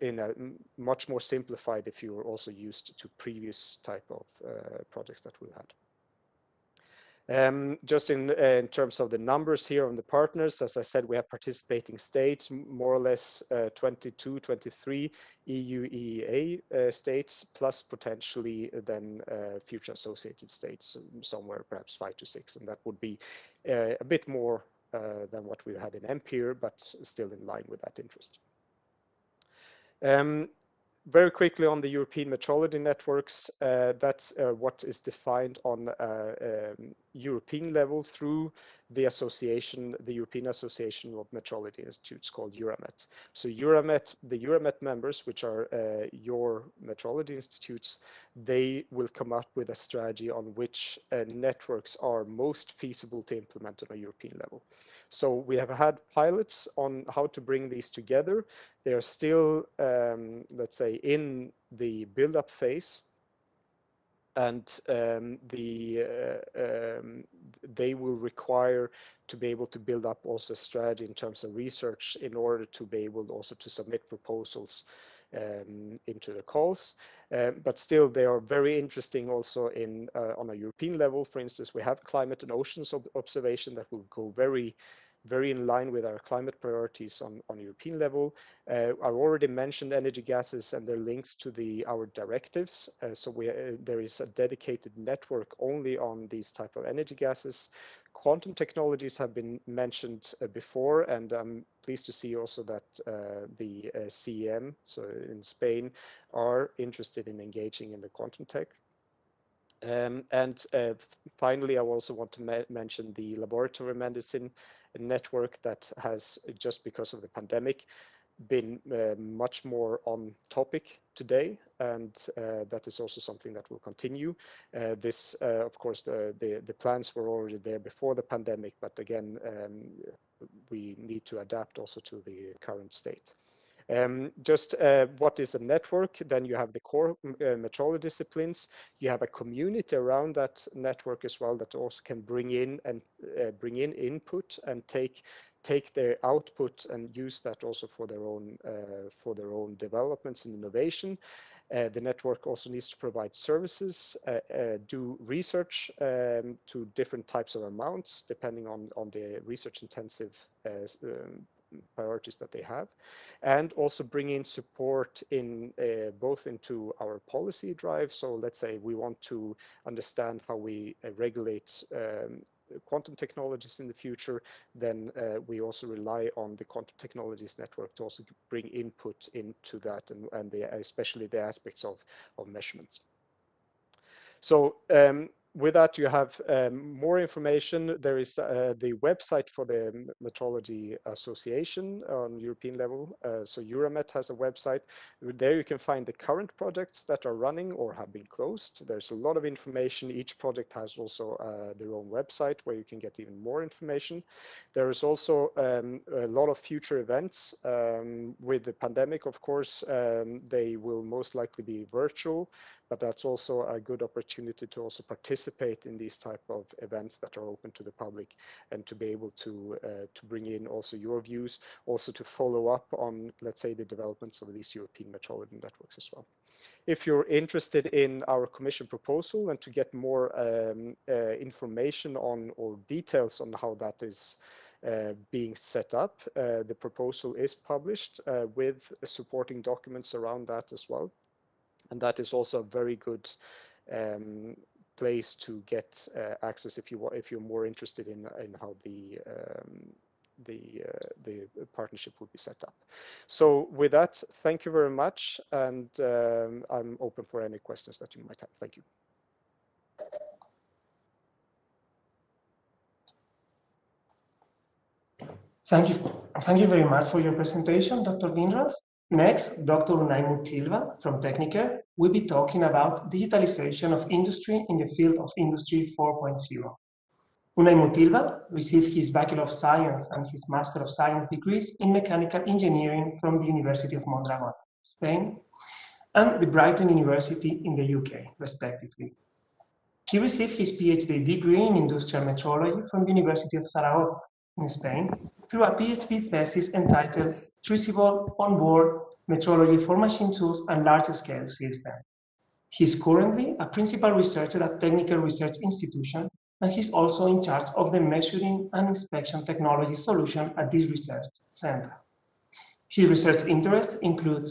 Speaker 3: in a much more simplified if you are also used to previous type of uh, projects that we've had. Um, just in, uh, in terms of the numbers here on the partners, as I said, we have participating states, more or less uh, 22, 23 EU EEA uh, states, plus potentially then uh, future associated states, um, somewhere perhaps five to six, and that would be uh, a bit more uh, than what we had in EMPIR, but still in line with that interest. Um, very quickly on the European metrology networks, uh, that's uh, what is defined on uh, um, European level through the association, the European Association of Metrology Institutes called Euramet. So Euramet, the Euramet members, which are uh, your metrology institutes, they will come up with a strategy on which uh, networks are most feasible to implement on a European level. So we have had pilots on how to bring these together. They are still, um, let's say, in the build-up phase and um, the uh, um, they will require to be able to build up also strategy in terms of research in order to be able also to submit proposals um, into the calls. Uh, but still, they are very interesting also in uh, on a European level. For instance, we have climate and oceans ob observation that will go very very in line with our climate priorities on, on European level. Uh, I've already mentioned energy gases and their links to the our directives. Uh, so we, uh, there is a dedicated network only on these type of energy gases. Quantum technologies have been mentioned uh, before, and I'm pleased to see also that uh, the uh, CEM, so in Spain, are interested in engaging in the quantum tech. Um, and uh, finally, I also want to mention the laboratory medicine network that has, just because of the pandemic, been uh, much more on topic today. And uh, that is also something that will continue. Uh, this uh, of course the, the, the plans were already there before the pandemic but again um, we need to adapt also to the current state um, just uh, what is a network? Then you have the core uh, metrology disciplines. You have a community around that network as well that also can bring in and uh, bring in input and take take their output and use that also for their own uh, for their own developments and innovation. Uh, the network also needs to provide services, uh, uh, do research um, to different types of amounts, depending on, on the research intensive uh, um, priorities that they have and also bring in support in uh, both into our policy drive. So let's say we want to understand how we uh, regulate um, quantum technologies in the future then uh, we also rely on the quantum technologies network to also bring input into that and, and the, especially the aspects of, of measurements. So um, with that, you have um, more information. There is uh, the website for the Metrology Association on European level. Uh, so Euramet has a website. There you can find the current projects that are running or have been closed. There's a lot of information. Each project has also uh, their own website where you can get even more information. There is also um, a lot of future events. Um, with the pandemic, of course, um, they will most likely be virtual but that's also a good opportunity to also participate in these type of events that are open to the public and to be able to uh, to bring in also your views, also to follow up on, let's say, the developments of these European metrology networks as well. If you're interested in our commission proposal and to get more um, uh, information on or details on how that is uh, being set up. Uh, the proposal is published uh, with supporting documents around that as well and that is also a very good um, place to get uh, access if you if you're more interested in in how the um, the uh, the partnership will be set up. So with that, thank you very much, and um, I'm open for any questions that you might have. Thank you.
Speaker 1: Thank you. Thank you very much for your presentation, Dr. Winroth. Next, Dr. Unai Mutilba from Tekniker will be talking about digitalization of industry in the field of Industry 4.0. Unai Mutilba received his Bachelor of Science and his Master of Science degrees in Mechanical Engineering from the University of Mondragon, Spain, and the Brighton University in the UK, respectively. He received his PhD degree in Industrial Metrology from the University of Zaragoza, in Spain, through a PhD thesis entitled Traceable Onboard Metrology for Machine Tools and Large-Scale Systems. He is currently a principal researcher at Technical Research Institution and he's also in charge of the measuring and inspection technology solution at this research center. His research interests include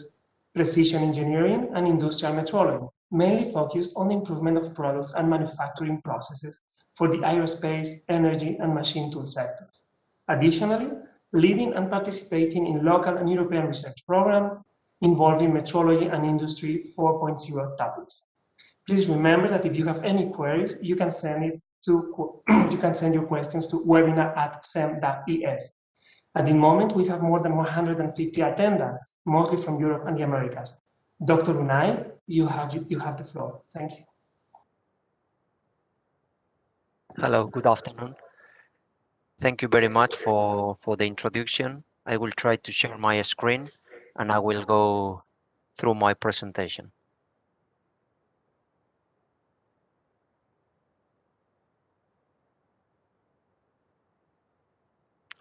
Speaker 1: precision engineering and industrial metrology, mainly focused on the improvement of products and manufacturing processes for the aerospace, energy, and machine tool sectors. Additionally, leading and participating in local and European research programs involving metrology and industry 4.0 topics. Please remember that if you have any queries, you can send it to <clears throat> you can send your questions to webinar at cem.es. At the moment, we have more than 150 attendants, mostly from Europe and the Americas. Dr. Unai, you have, you have the floor. Thank you.
Speaker 4: Hello, good afternoon. Thank you very much for, for the introduction. I will try to share my screen and I will go through my presentation.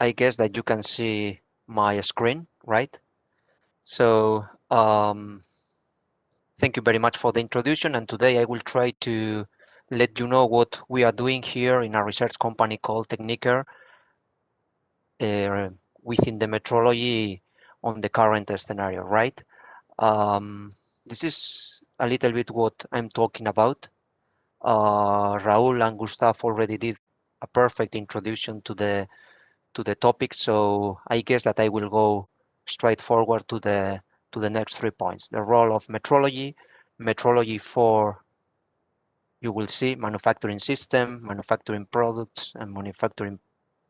Speaker 4: I guess that you can see my screen, right? So um, thank you very much for the introduction. And today I will try to let you know what we are doing here in a research company called Tekniker within the metrology on the current scenario, right? Um, this is a little bit what I'm talking about. Uh, Raül and Gustaf already did a perfect introduction to the to the topic. So I guess that I will go straight forward to the to the next three points. The role of metrology, metrology for you will see manufacturing system, manufacturing products, and manufacturing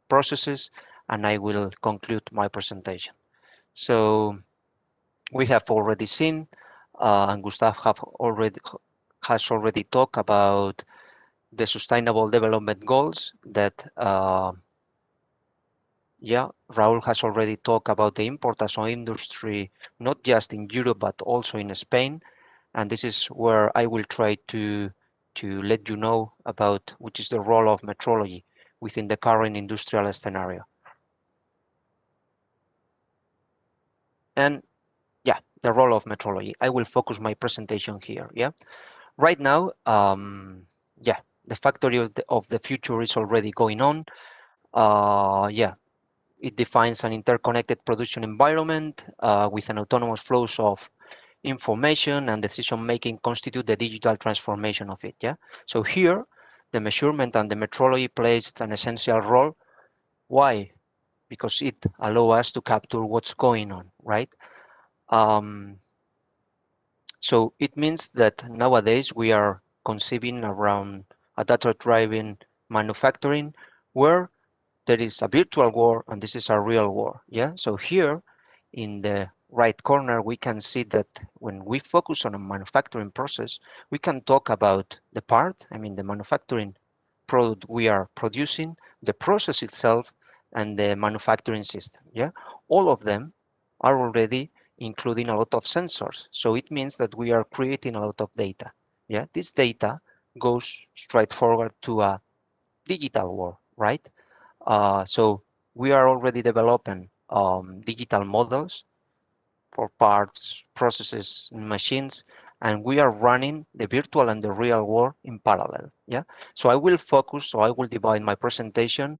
Speaker 4: processes, and I will conclude my presentation. So we have already seen, uh, and Gustaf have already has already talked about the sustainable development goals that uh, yeah, Raül has already talked about the importance of industry, not just in Europe, but also in Spain. And this is where I will try to, to let you know about which is the role of metrology within the current industrial scenario. And yeah, the role of metrology. I will focus my presentation here, yeah. Right now, um, yeah, the factory of the, of the future is already going on. Uh, yeah, it defines an interconnected production environment uh, with an autonomous flows of information and decision making constitute the digital transformation of it. Yeah. So here, the measurement and the metrology plays an essential role. Why? Because it allows us to capture what's going on, right? Um, so it means that nowadays we are conceiving around a data-driven manufacturing where there is a virtual war and this is a real war. Yeah. So here in the right corner, we can see that when we focus on a manufacturing process, we can talk about the part, I mean, the manufacturing product we are producing, the process itself, and the manufacturing system. Yeah. All of them are already including a lot of sensors. So it means that we are creating a lot of data. Yeah. This data goes straight forward to a digital world, right? Uh, so we are already developing um, digital models for parts, processes, machines, and we are running the virtual and the real world in parallel. Yeah. So I will focus, so I will divide my presentation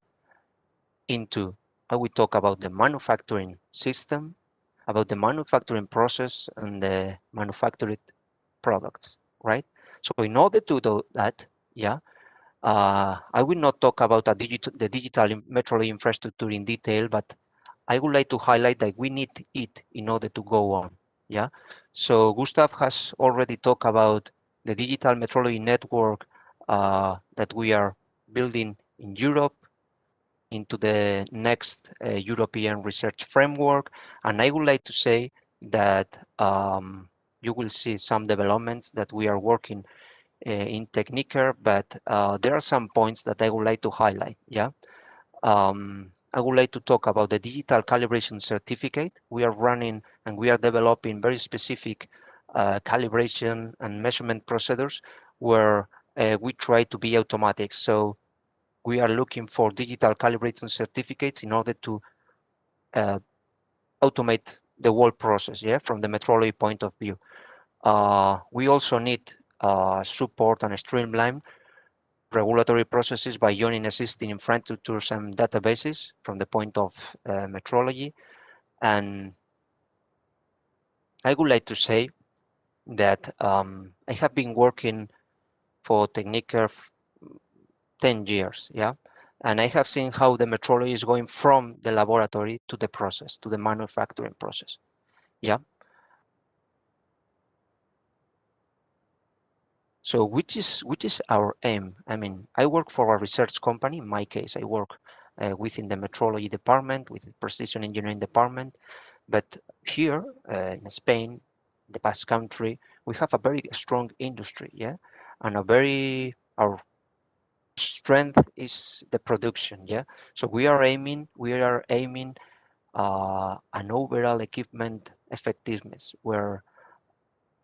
Speaker 4: into, I will talk about the manufacturing system, about the manufacturing process and the manufactured products, right? So in order to do that, yeah, uh, I will not talk about digit the digital metrology infrastructure in detail, but I would like to highlight that we need it in order to go on. Yeah. So Gustaf has already talked about the digital metrology network uh, that we are building in Europe into the next uh, European research framework. And I would like to say that um, you will see some developments that we are working uh, in Tekniker, but uh, there are some points that I would like to highlight. Yeah. Um, I would like to talk about the digital calibration certificate. We are running and we are developing very specific uh, calibration and measurement procedures where uh, we try to be automatic. So we are looking for digital calibration certificates in order to uh, automate the whole process, yeah, from the metrology point of view. Uh, we also need uh, support and streamline regulatory processes by joining existing infrastructures and databases from the point of uh, metrology. And I would like to say that um, I have been working for Tekniker 10 years, yeah? And I have seen how the metrology is going from the laboratory to the process, to the manufacturing process, yeah? So which is which is our aim? I mean, I work for a research company. In my case, I work uh, within the metrology department, with the precision engineering department. But here uh, in Spain, the Basque country, we have a very strong industry, yeah, and a very our strength is the production, yeah. So we are aiming, we are aiming uh, an overall equipment effectiveness where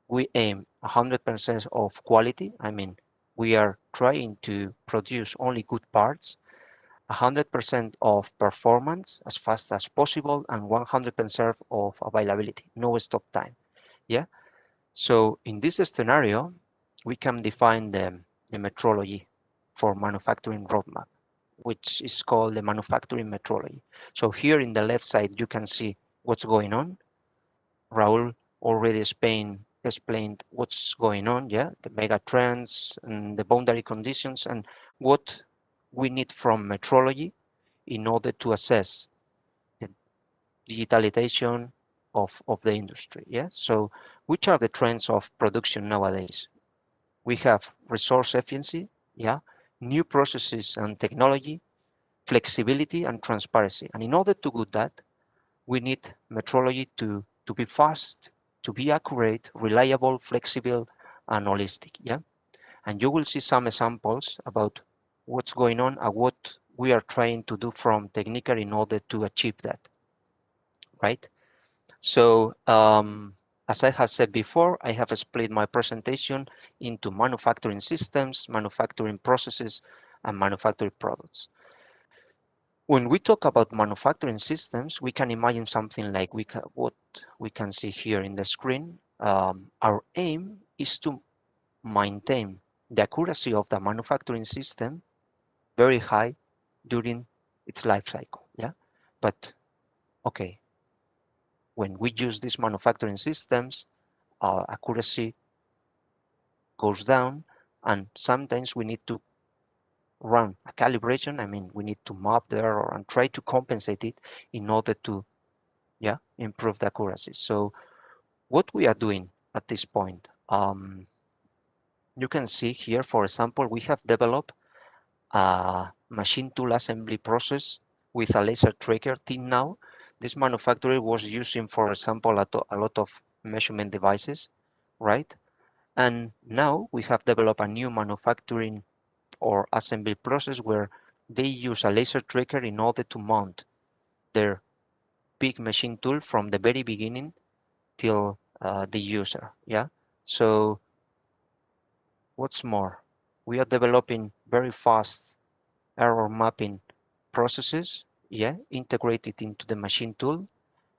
Speaker 4: we aim 100% of quality. I mean, we are trying to produce only good parts, 100% of performance as fast as possible, and 100% of availability, no stop time. Yeah. So in this scenario, we can define the, the metrology for manufacturing roadmap, which is called the manufacturing metrology. So here in the left side, you can see what's going on. Raül already explained explained what's going on, yeah, the mega trends and the boundary conditions and what we need from metrology in order to assess the digitalization of, of the industry, yeah? So which are the trends of production nowadays? We have resource efficiency, yeah, new processes and technology, flexibility and transparency. And in order to do that, we need metrology to, to be fast, to be accurate, reliable, flexible, and holistic. Yeah, and you will see some examples about what's going on and what we are trying to do from Tekniker in order to achieve that. Right. So um, as I have said before, I have split my presentation into manufacturing systems, manufacturing processes, and manufacturing products. When we talk about manufacturing systems, we can imagine something like we can, what we can see here in the screen. Um, our aim is to maintain the accuracy of the manufacturing system very high during its life cycle. Yeah, but okay, when we use these manufacturing systems, uh, accuracy goes down, and sometimes we need to run a calibration. I mean, we need to map the error and try to compensate it in order to, yeah, improve the accuracy. So what we are doing at this point, um, you can see here, for example, we have developed a machine tool assembly process with a laser tracker TinNow. This manufacturer was using, for example, a, a lot of measurement devices, right? And now we have developed a new manufacturing or assembly process where they use a laser tracker in order to mount their big machine tool from the very beginning till uh, the user. Yeah. So what's more, we are developing very fast error mapping processes. Yeah, integrated into the machine tool.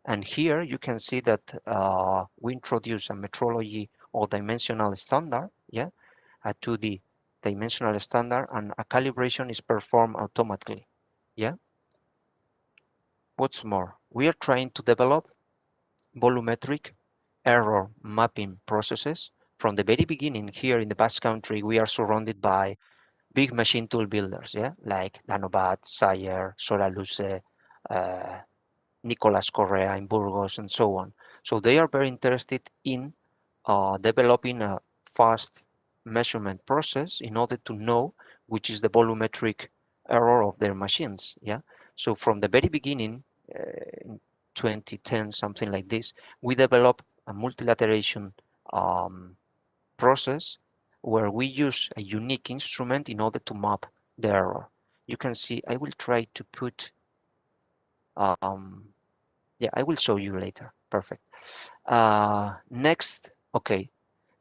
Speaker 4: And here you can see that uh, we introduce a metrology or dimensional standard. Yeah, a 2D dimensional standard and a calibration is performed automatically. Yeah. What's more, we are trying to develop volumetric error mapping processes. From the very beginning here in the Basque Country, we are surrounded by big machine tool builders, yeah, like Danobat, Zayer, Soraluce, uh, Nicolas Correa in Burgos, and so on. So they are very interested in uh, developing a fast measurement process in order to know which is the volumetric error of their machines. Yeah. So from the very beginning, uh, in 2010, something like this, we developed a multilateration um, process where we use a unique instrument in order to map the error. You can see, I will try to put, um, yeah, I will show you later. Perfect. Uh, next, okay,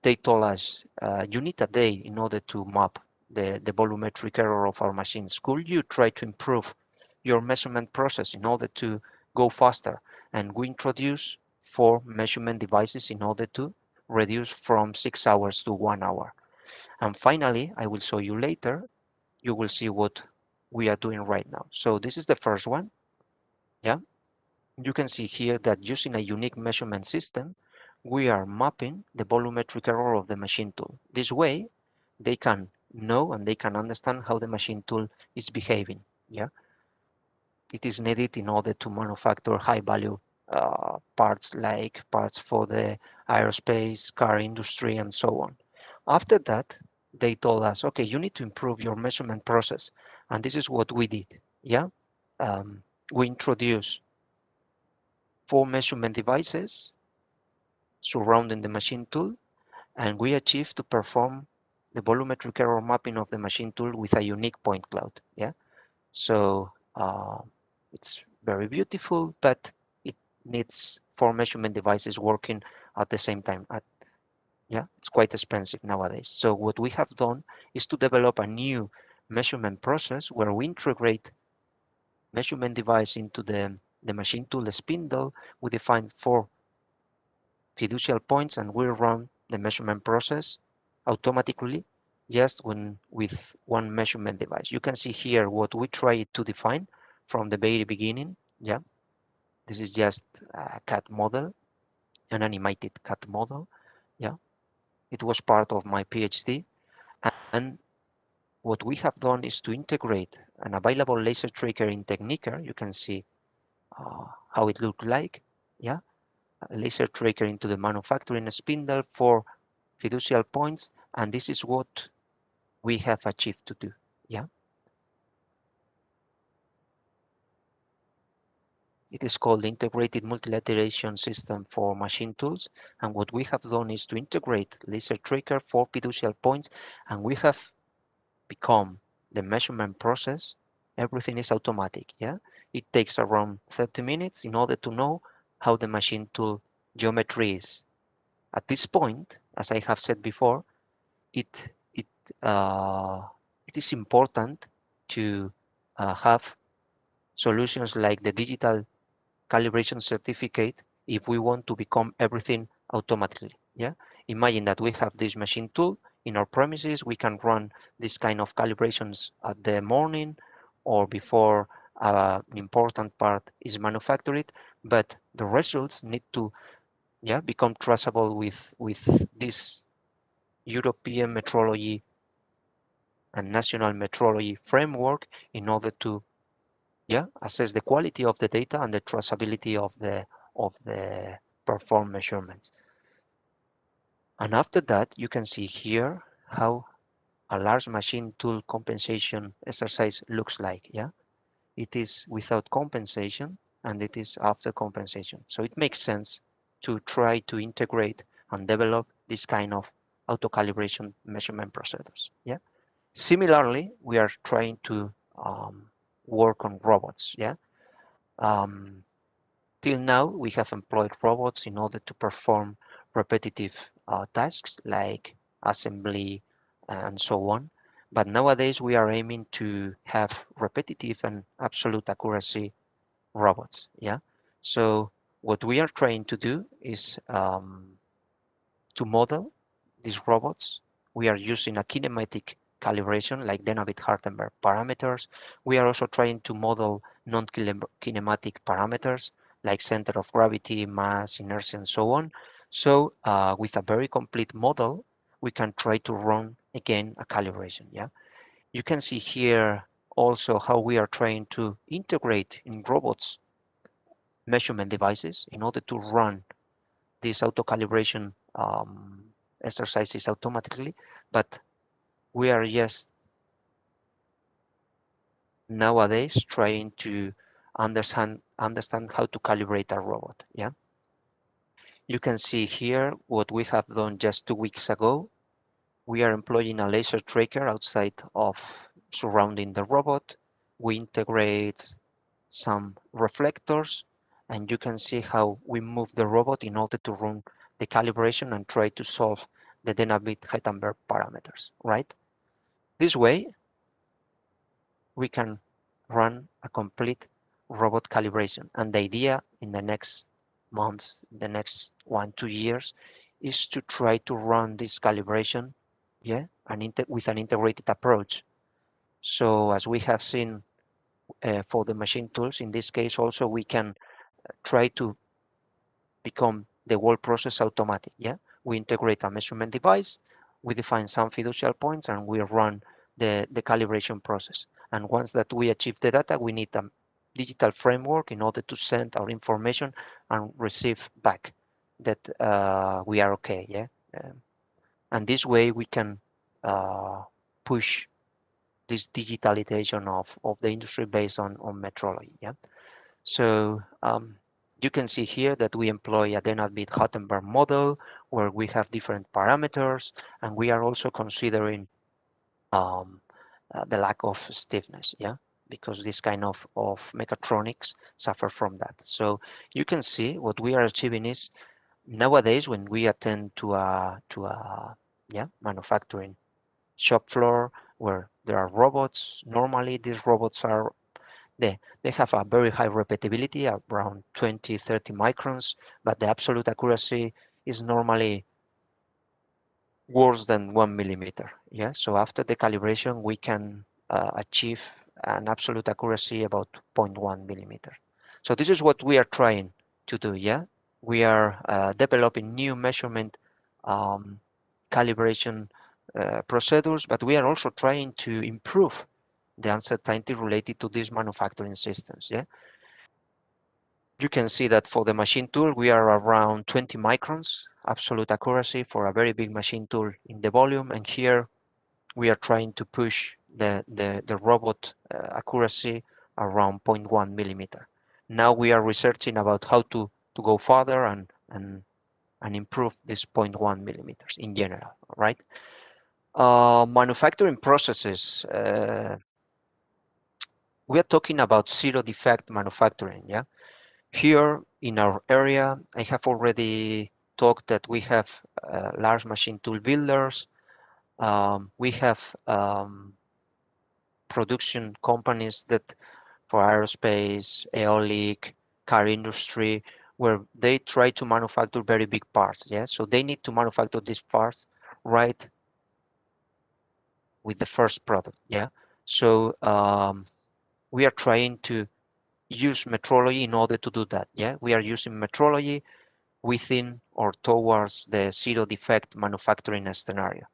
Speaker 4: they told us uh, you need a day in order to map the, the volumetric error of our machines. Could you try to improve your measurement process in order to go faster? And we introduce four measurement devices in order to reduce from six hours to one hour. And finally, I will show you later, you will see what we are doing right now. So this is the first one. Yeah. You can see here that using a unique measurement system, we are mapping the volumetric error of the machine tool. This way, they can know and they can understand how the machine tool is behaving. Yeah. It is needed in order to manufacture high value uh, parts like parts for the aerospace, car industry, and so on. After that, they told us, okay, you need to improve your measurement process. And this is what we did. Yeah. Um, we introduced four measurement devices surrounding the machine tool, and we achieved to perform the volumetric error mapping of the machine tool with a unique point cloud. Yeah. So uh, it's very beautiful, but it needs four measurement devices working at the same time. At, yeah, it's quite expensive nowadays. So what we have done is to develop a new measurement process where we integrate measurement device into the, the machine tool the spindle. We define four fiducial points and we run the measurement process automatically just when with one measurement device. You can see here what we try to define from the very beginning. Yeah, this is just a CAD model, an animated CAD model. Yeah, it was part of my PhD. And what we have done is to integrate an available laser tracker in Tekniker. You can see uh, how it looked like. Yeah, a laser tracker into the manufacturing spindle for fiducial points. And this is what we have achieved to do. Yeah. It is called Integrated Multilateration System for Machine Tools. And what we have done is to integrate laser tracker for fiducial points. And we have become the measurement process. Everything is automatic. Yeah. It takes around 30 minutes in order to know how the machine tool geometry is. At this point, as I have said before, it it uh, it is important to uh, have solutions like the digital calibration certificate if we want to become everything automatically. Yeah, imagine that we have this machine tool in our premises. We can run this kind of calibrations at the morning or before uh, an important part is manufactured, but the results need to yeah become traceable with with this European metrology and national metrology framework in order to yeah assess the quality of the data and the traceability of the of the performed measurements. And after that you can see here how a large machine tool compensation exercise looks like yeah? It is without compensation and it is after compensation. So it makes sense to try to integrate and develop this kind of auto calibration measurement procedures yeah? Similarly, we are trying to um, work on robots. Yeah. Um, till now, we have employed robots in order to perform repetitive uh, tasks like assembly and so on. But nowadays, we are aiming to have repetitive and absolute accuracy robots. Yeah. So what we are trying to do is um, to model these robots. We are using a kinematic calibration like Denavit-Hartenberg parameters. We are also trying to model non-kinematic parameters like center of gravity, mass, inertia, and so on. So uh, with a very complete model, we can try to run again a calibration. Yeah, you can see here also how we are trying to integrate in robots measurement devices in order to run these auto calibration um, exercises automatically. But we are just nowadays trying to understand understand how to calibrate a robot yeah you can see here what we have done just two weeks ago we are employing a laser tracker outside of surrounding the robot. We integrate some reflectors and you can see how we move the robot in order to run the calibration and try to solve the Denavit-Hartenberg parameters, right? This way, we can run a complete robot calibration. And the idea in the next months, the next one, two years, is to try to run this calibration, yeah, and with an integrated approach. So as we have seen uh, for the machine tools, in this case also we can uh, try to become the whole process automatic, yeah? We integrate a measurement device, we define some fiducial points and we run the, the calibration process. And once that we achieve the data, we need a digital framework in order to send our information and receive back that uh, we are okay. Yeah, um, and this way we can uh, push this digitalization of of the industry based on on metrology. Yeah, so um, you can see here that we employ a Denavit-Hartenberg model where we have different parameters, and we are also considering um, uh, the lack of stiffness. Yeah, because this kind of, of mechatronics suffer from that. So you can see what we are achieving is nowadays when we attend to a to a yeah manufacturing shop floor where there are robots normally these robots are they they have a very high repeatability around 20 30 microns but the absolute accuracy is normally worse than one millimeter yeah? So after the calibration we can uh, achieve an absolute accuracy about 0.1 millimeter. So this is what we are trying to do yeah? We are uh, developing new measurement um, calibration uh, procedures, but we are also trying to improve the uncertainty related to these manufacturing systems. Yeah, you can see that for the machine tool, we are around 20 microns absolute accuracy for a very big machine tool in the volume, and here we are trying to push the the, the robot uh, accuracy around 0.1 millimeter. Now we are researching about how to to go further and and and improve this 0.1 millimeters in general, right? Uh, manufacturing processes. Uh, we are talking about zero defect manufacturing, yeah? Here in our area, I have already talked that we have uh, large machine tool builders. Um, we have um, production companies that for aerospace, aeolic, car industry, where they try to manufacture very big parts. Yeah, so they need to manufacture these parts right with the first product. Yeah, so um, we are trying to use metrology in order to do that. Yeah, we are using metrology within or towards the zero defect manufacturing scenario.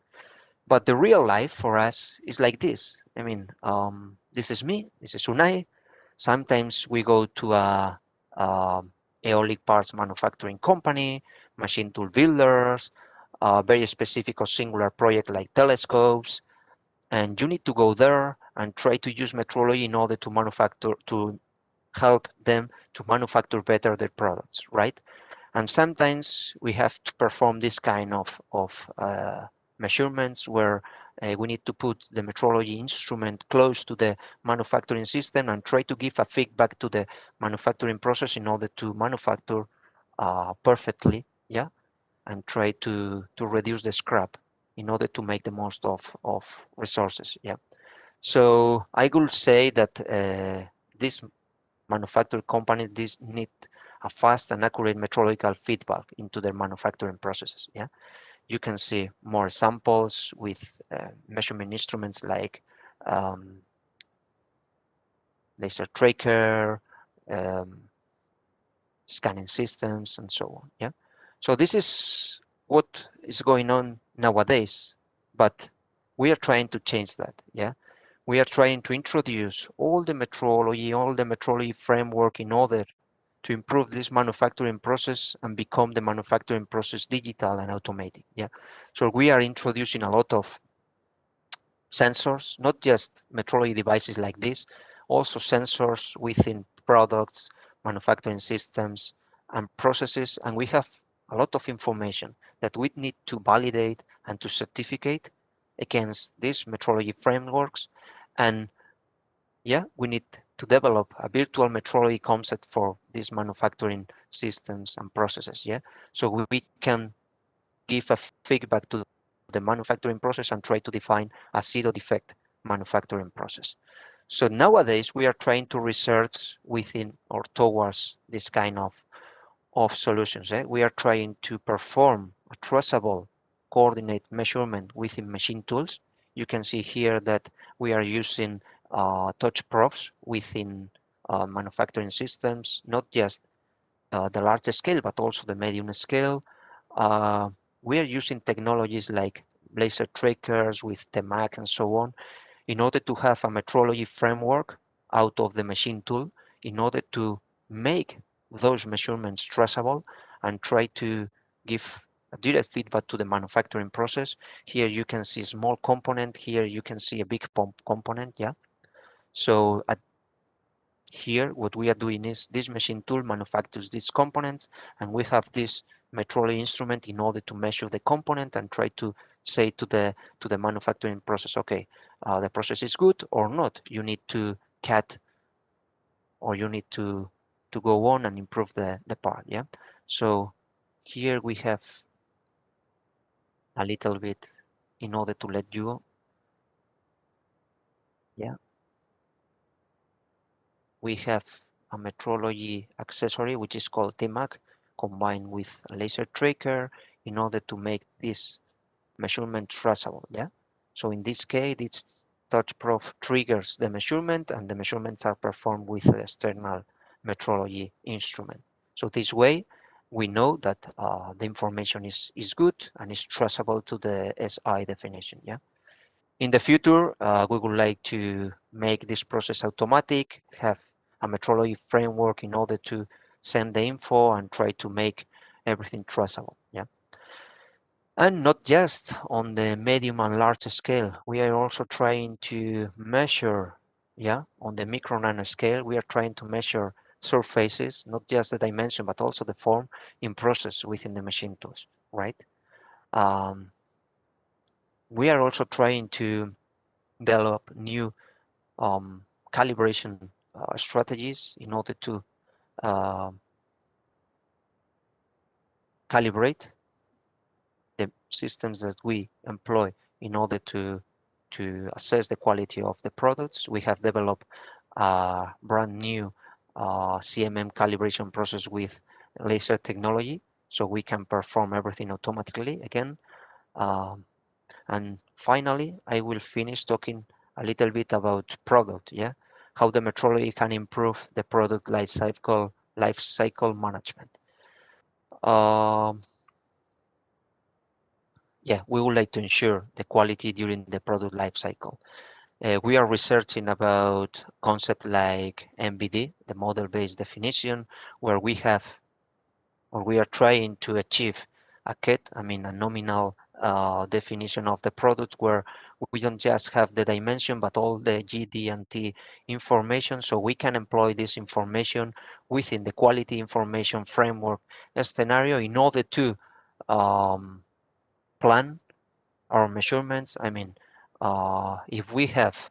Speaker 4: But the real life for us is like this. I mean, um, this is me, this is Unai. Sometimes we go to a, a aeolic parts manufacturing company, machine tool builders, a very specific or singular project like telescopes. And you need to go there and try to use metrology in order to manufacture, to help them to manufacture better their products, right? And sometimes we have to perform this kind of, of uh, measurements where uh, we need to put the metrology instrument close to the manufacturing system and try to give a feedback to the manufacturing process in order to manufacture uh, perfectly, yeah, and try to to reduce the scrap in order to make the most of of resources, yeah. So I would say that uh, this manufacturing companies need a fast and accurate metrological feedback into their manufacturing processes, yeah you can see more samples with uh, measurement instruments like um, laser tracker, um, scanning systems, and so on. Yeah. So this is what is going on nowadays, but we are trying to change that. Yeah. We are trying to introduce all the metrology, all the metrology framework in order to improve this manufacturing process and become the manufacturing process digital and automated. Yeah. So we are introducing a lot of sensors, not just metrology devices like this, also sensors within products, manufacturing systems, and processes. And we have a lot of information that we need to validate and to certificate against these metrology frameworks. And yeah, we need to develop a virtual metrology concept for these manufacturing systems and processes. Yeah, so we can give a feedback to the manufacturing process and try to define a zero defect manufacturing process. So nowadays we are trying to research within or towards this kind of, of solutions. Eh? We are trying to perform a traceable coordinate measurement within machine tools. You can see here that we are using uh, touch probes within uh, manufacturing systems, not just uh, the large scale, but also the medium scale. Uh, we are using technologies like laser trackers with T-Mac and so on in order to have a metrology framework out of the machine tool in order to make those measurements traceable and try to give direct feedback to the manufacturing process. Here you can see small component, here you can see a big pump component, yeah. So at here, what we are doing is this machine tool manufactures these components and we have this metrology instrument in order to measure the component and try to say to the to the manufacturing process, okay, uh, the process is good or not. You need to cut or you need to to go on and improve the the part. Yeah. So here we have a little bit in order to let you. Yeah. We have a metrology accessory which is called T-Mac combined with a laser tracker in order to make this measurement traceable. Yeah. So in this case, it's touch probe triggers the measurement and the measurements are performed with the external metrology instrument. So this way, we know that uh, the information is, is good and is traceable to the SI definition. Yeah. In the future, uh, we would like to make this process automatic, have a metrology framework in order to send the info and try to make everything traceable. Yeah. And not just on the medium and large scale, we are also trying to measure, yeah, on the micro nano scale, we are trying to measure surfaces, not just the dimension, but also the form in process within the machine tools, right? Um, we are also trying to develop new um, calibration uh, strategies in order to uh, calibrate the systems that we employ in order to to assess the quality of the products. We have developed a brand new uh, CMM calibration process with laser technology, so we can perform everything automatically again. Um, and finally, I will finish talking a little bit about product, yeah, how the metrology can improve the product life cycle life cycle management. Um, yeah, we would like to ensure the quality during the product life cycle. Uh, we are researching about concept like MBD, the model-based definition, where we have, or we are trying to achieve a CAD, I mean a nominal uh, definition of the product where we don't just have the dimension, but all the GD and T information. So we can employ this information within the quality information framework scenario in order to um, plan our measurements. I mean, uh, if we have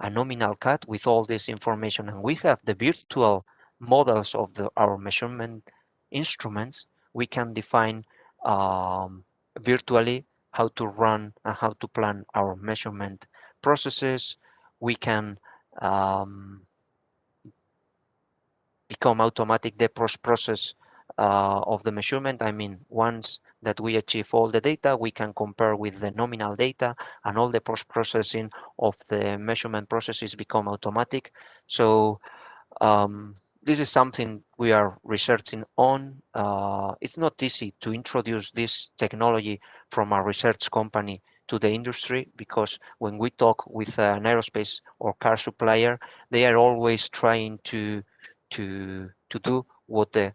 Speaker 4: a nominal CAD with all this information and we have the virtual models of the, our measurement instruments, we can define um, virtually how to run and how to plan our measurement processes. We can um, become automatic the process uh, of the measurement. I mean, once that we achieve all the data, we can compare with the nominal data and all the post-processing of the measurement processes become automatic. So um, this is something we are researching on. Uh, it's not easy to introduce this technology from a research company to the industry because when we talk with an aerospace or car supplier, they are always trying to to to do what the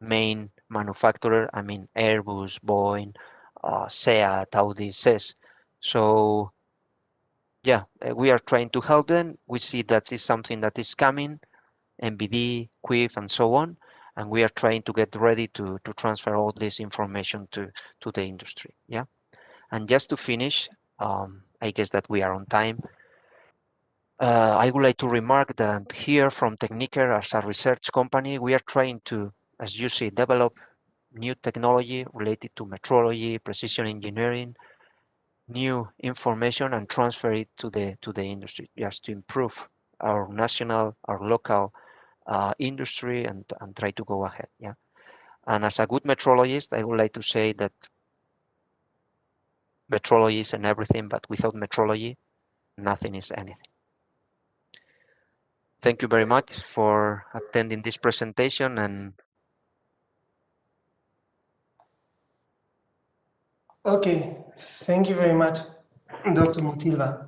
Speaker 4: main manufacturer, I mean Airbus, Boeing, uh, Seat, Audi says. So yeah, we are trying to help them. We see that is something that is coming MBD, QUIF, and so on. And we are trying to get ready to, to transfer all this information to, to the industry. Yeah. And just to finish, um, I guess that we are on time. Uh, I would like to remark that here from Tekniker as a research company, we are trying to, as you see, develop new technology related to metrology, precision engineering, new information and transfer it to the to the industry just to improve our national, our local uh, industry and, and try to go ahead. Yeah. And as a good metrologist, I would like to say that metrology is and everything, but without metrology, nothing is anything. Thank you very much for attending this presentation and
Speaker 1: Okay, thank you very much, Dr. Mutilba.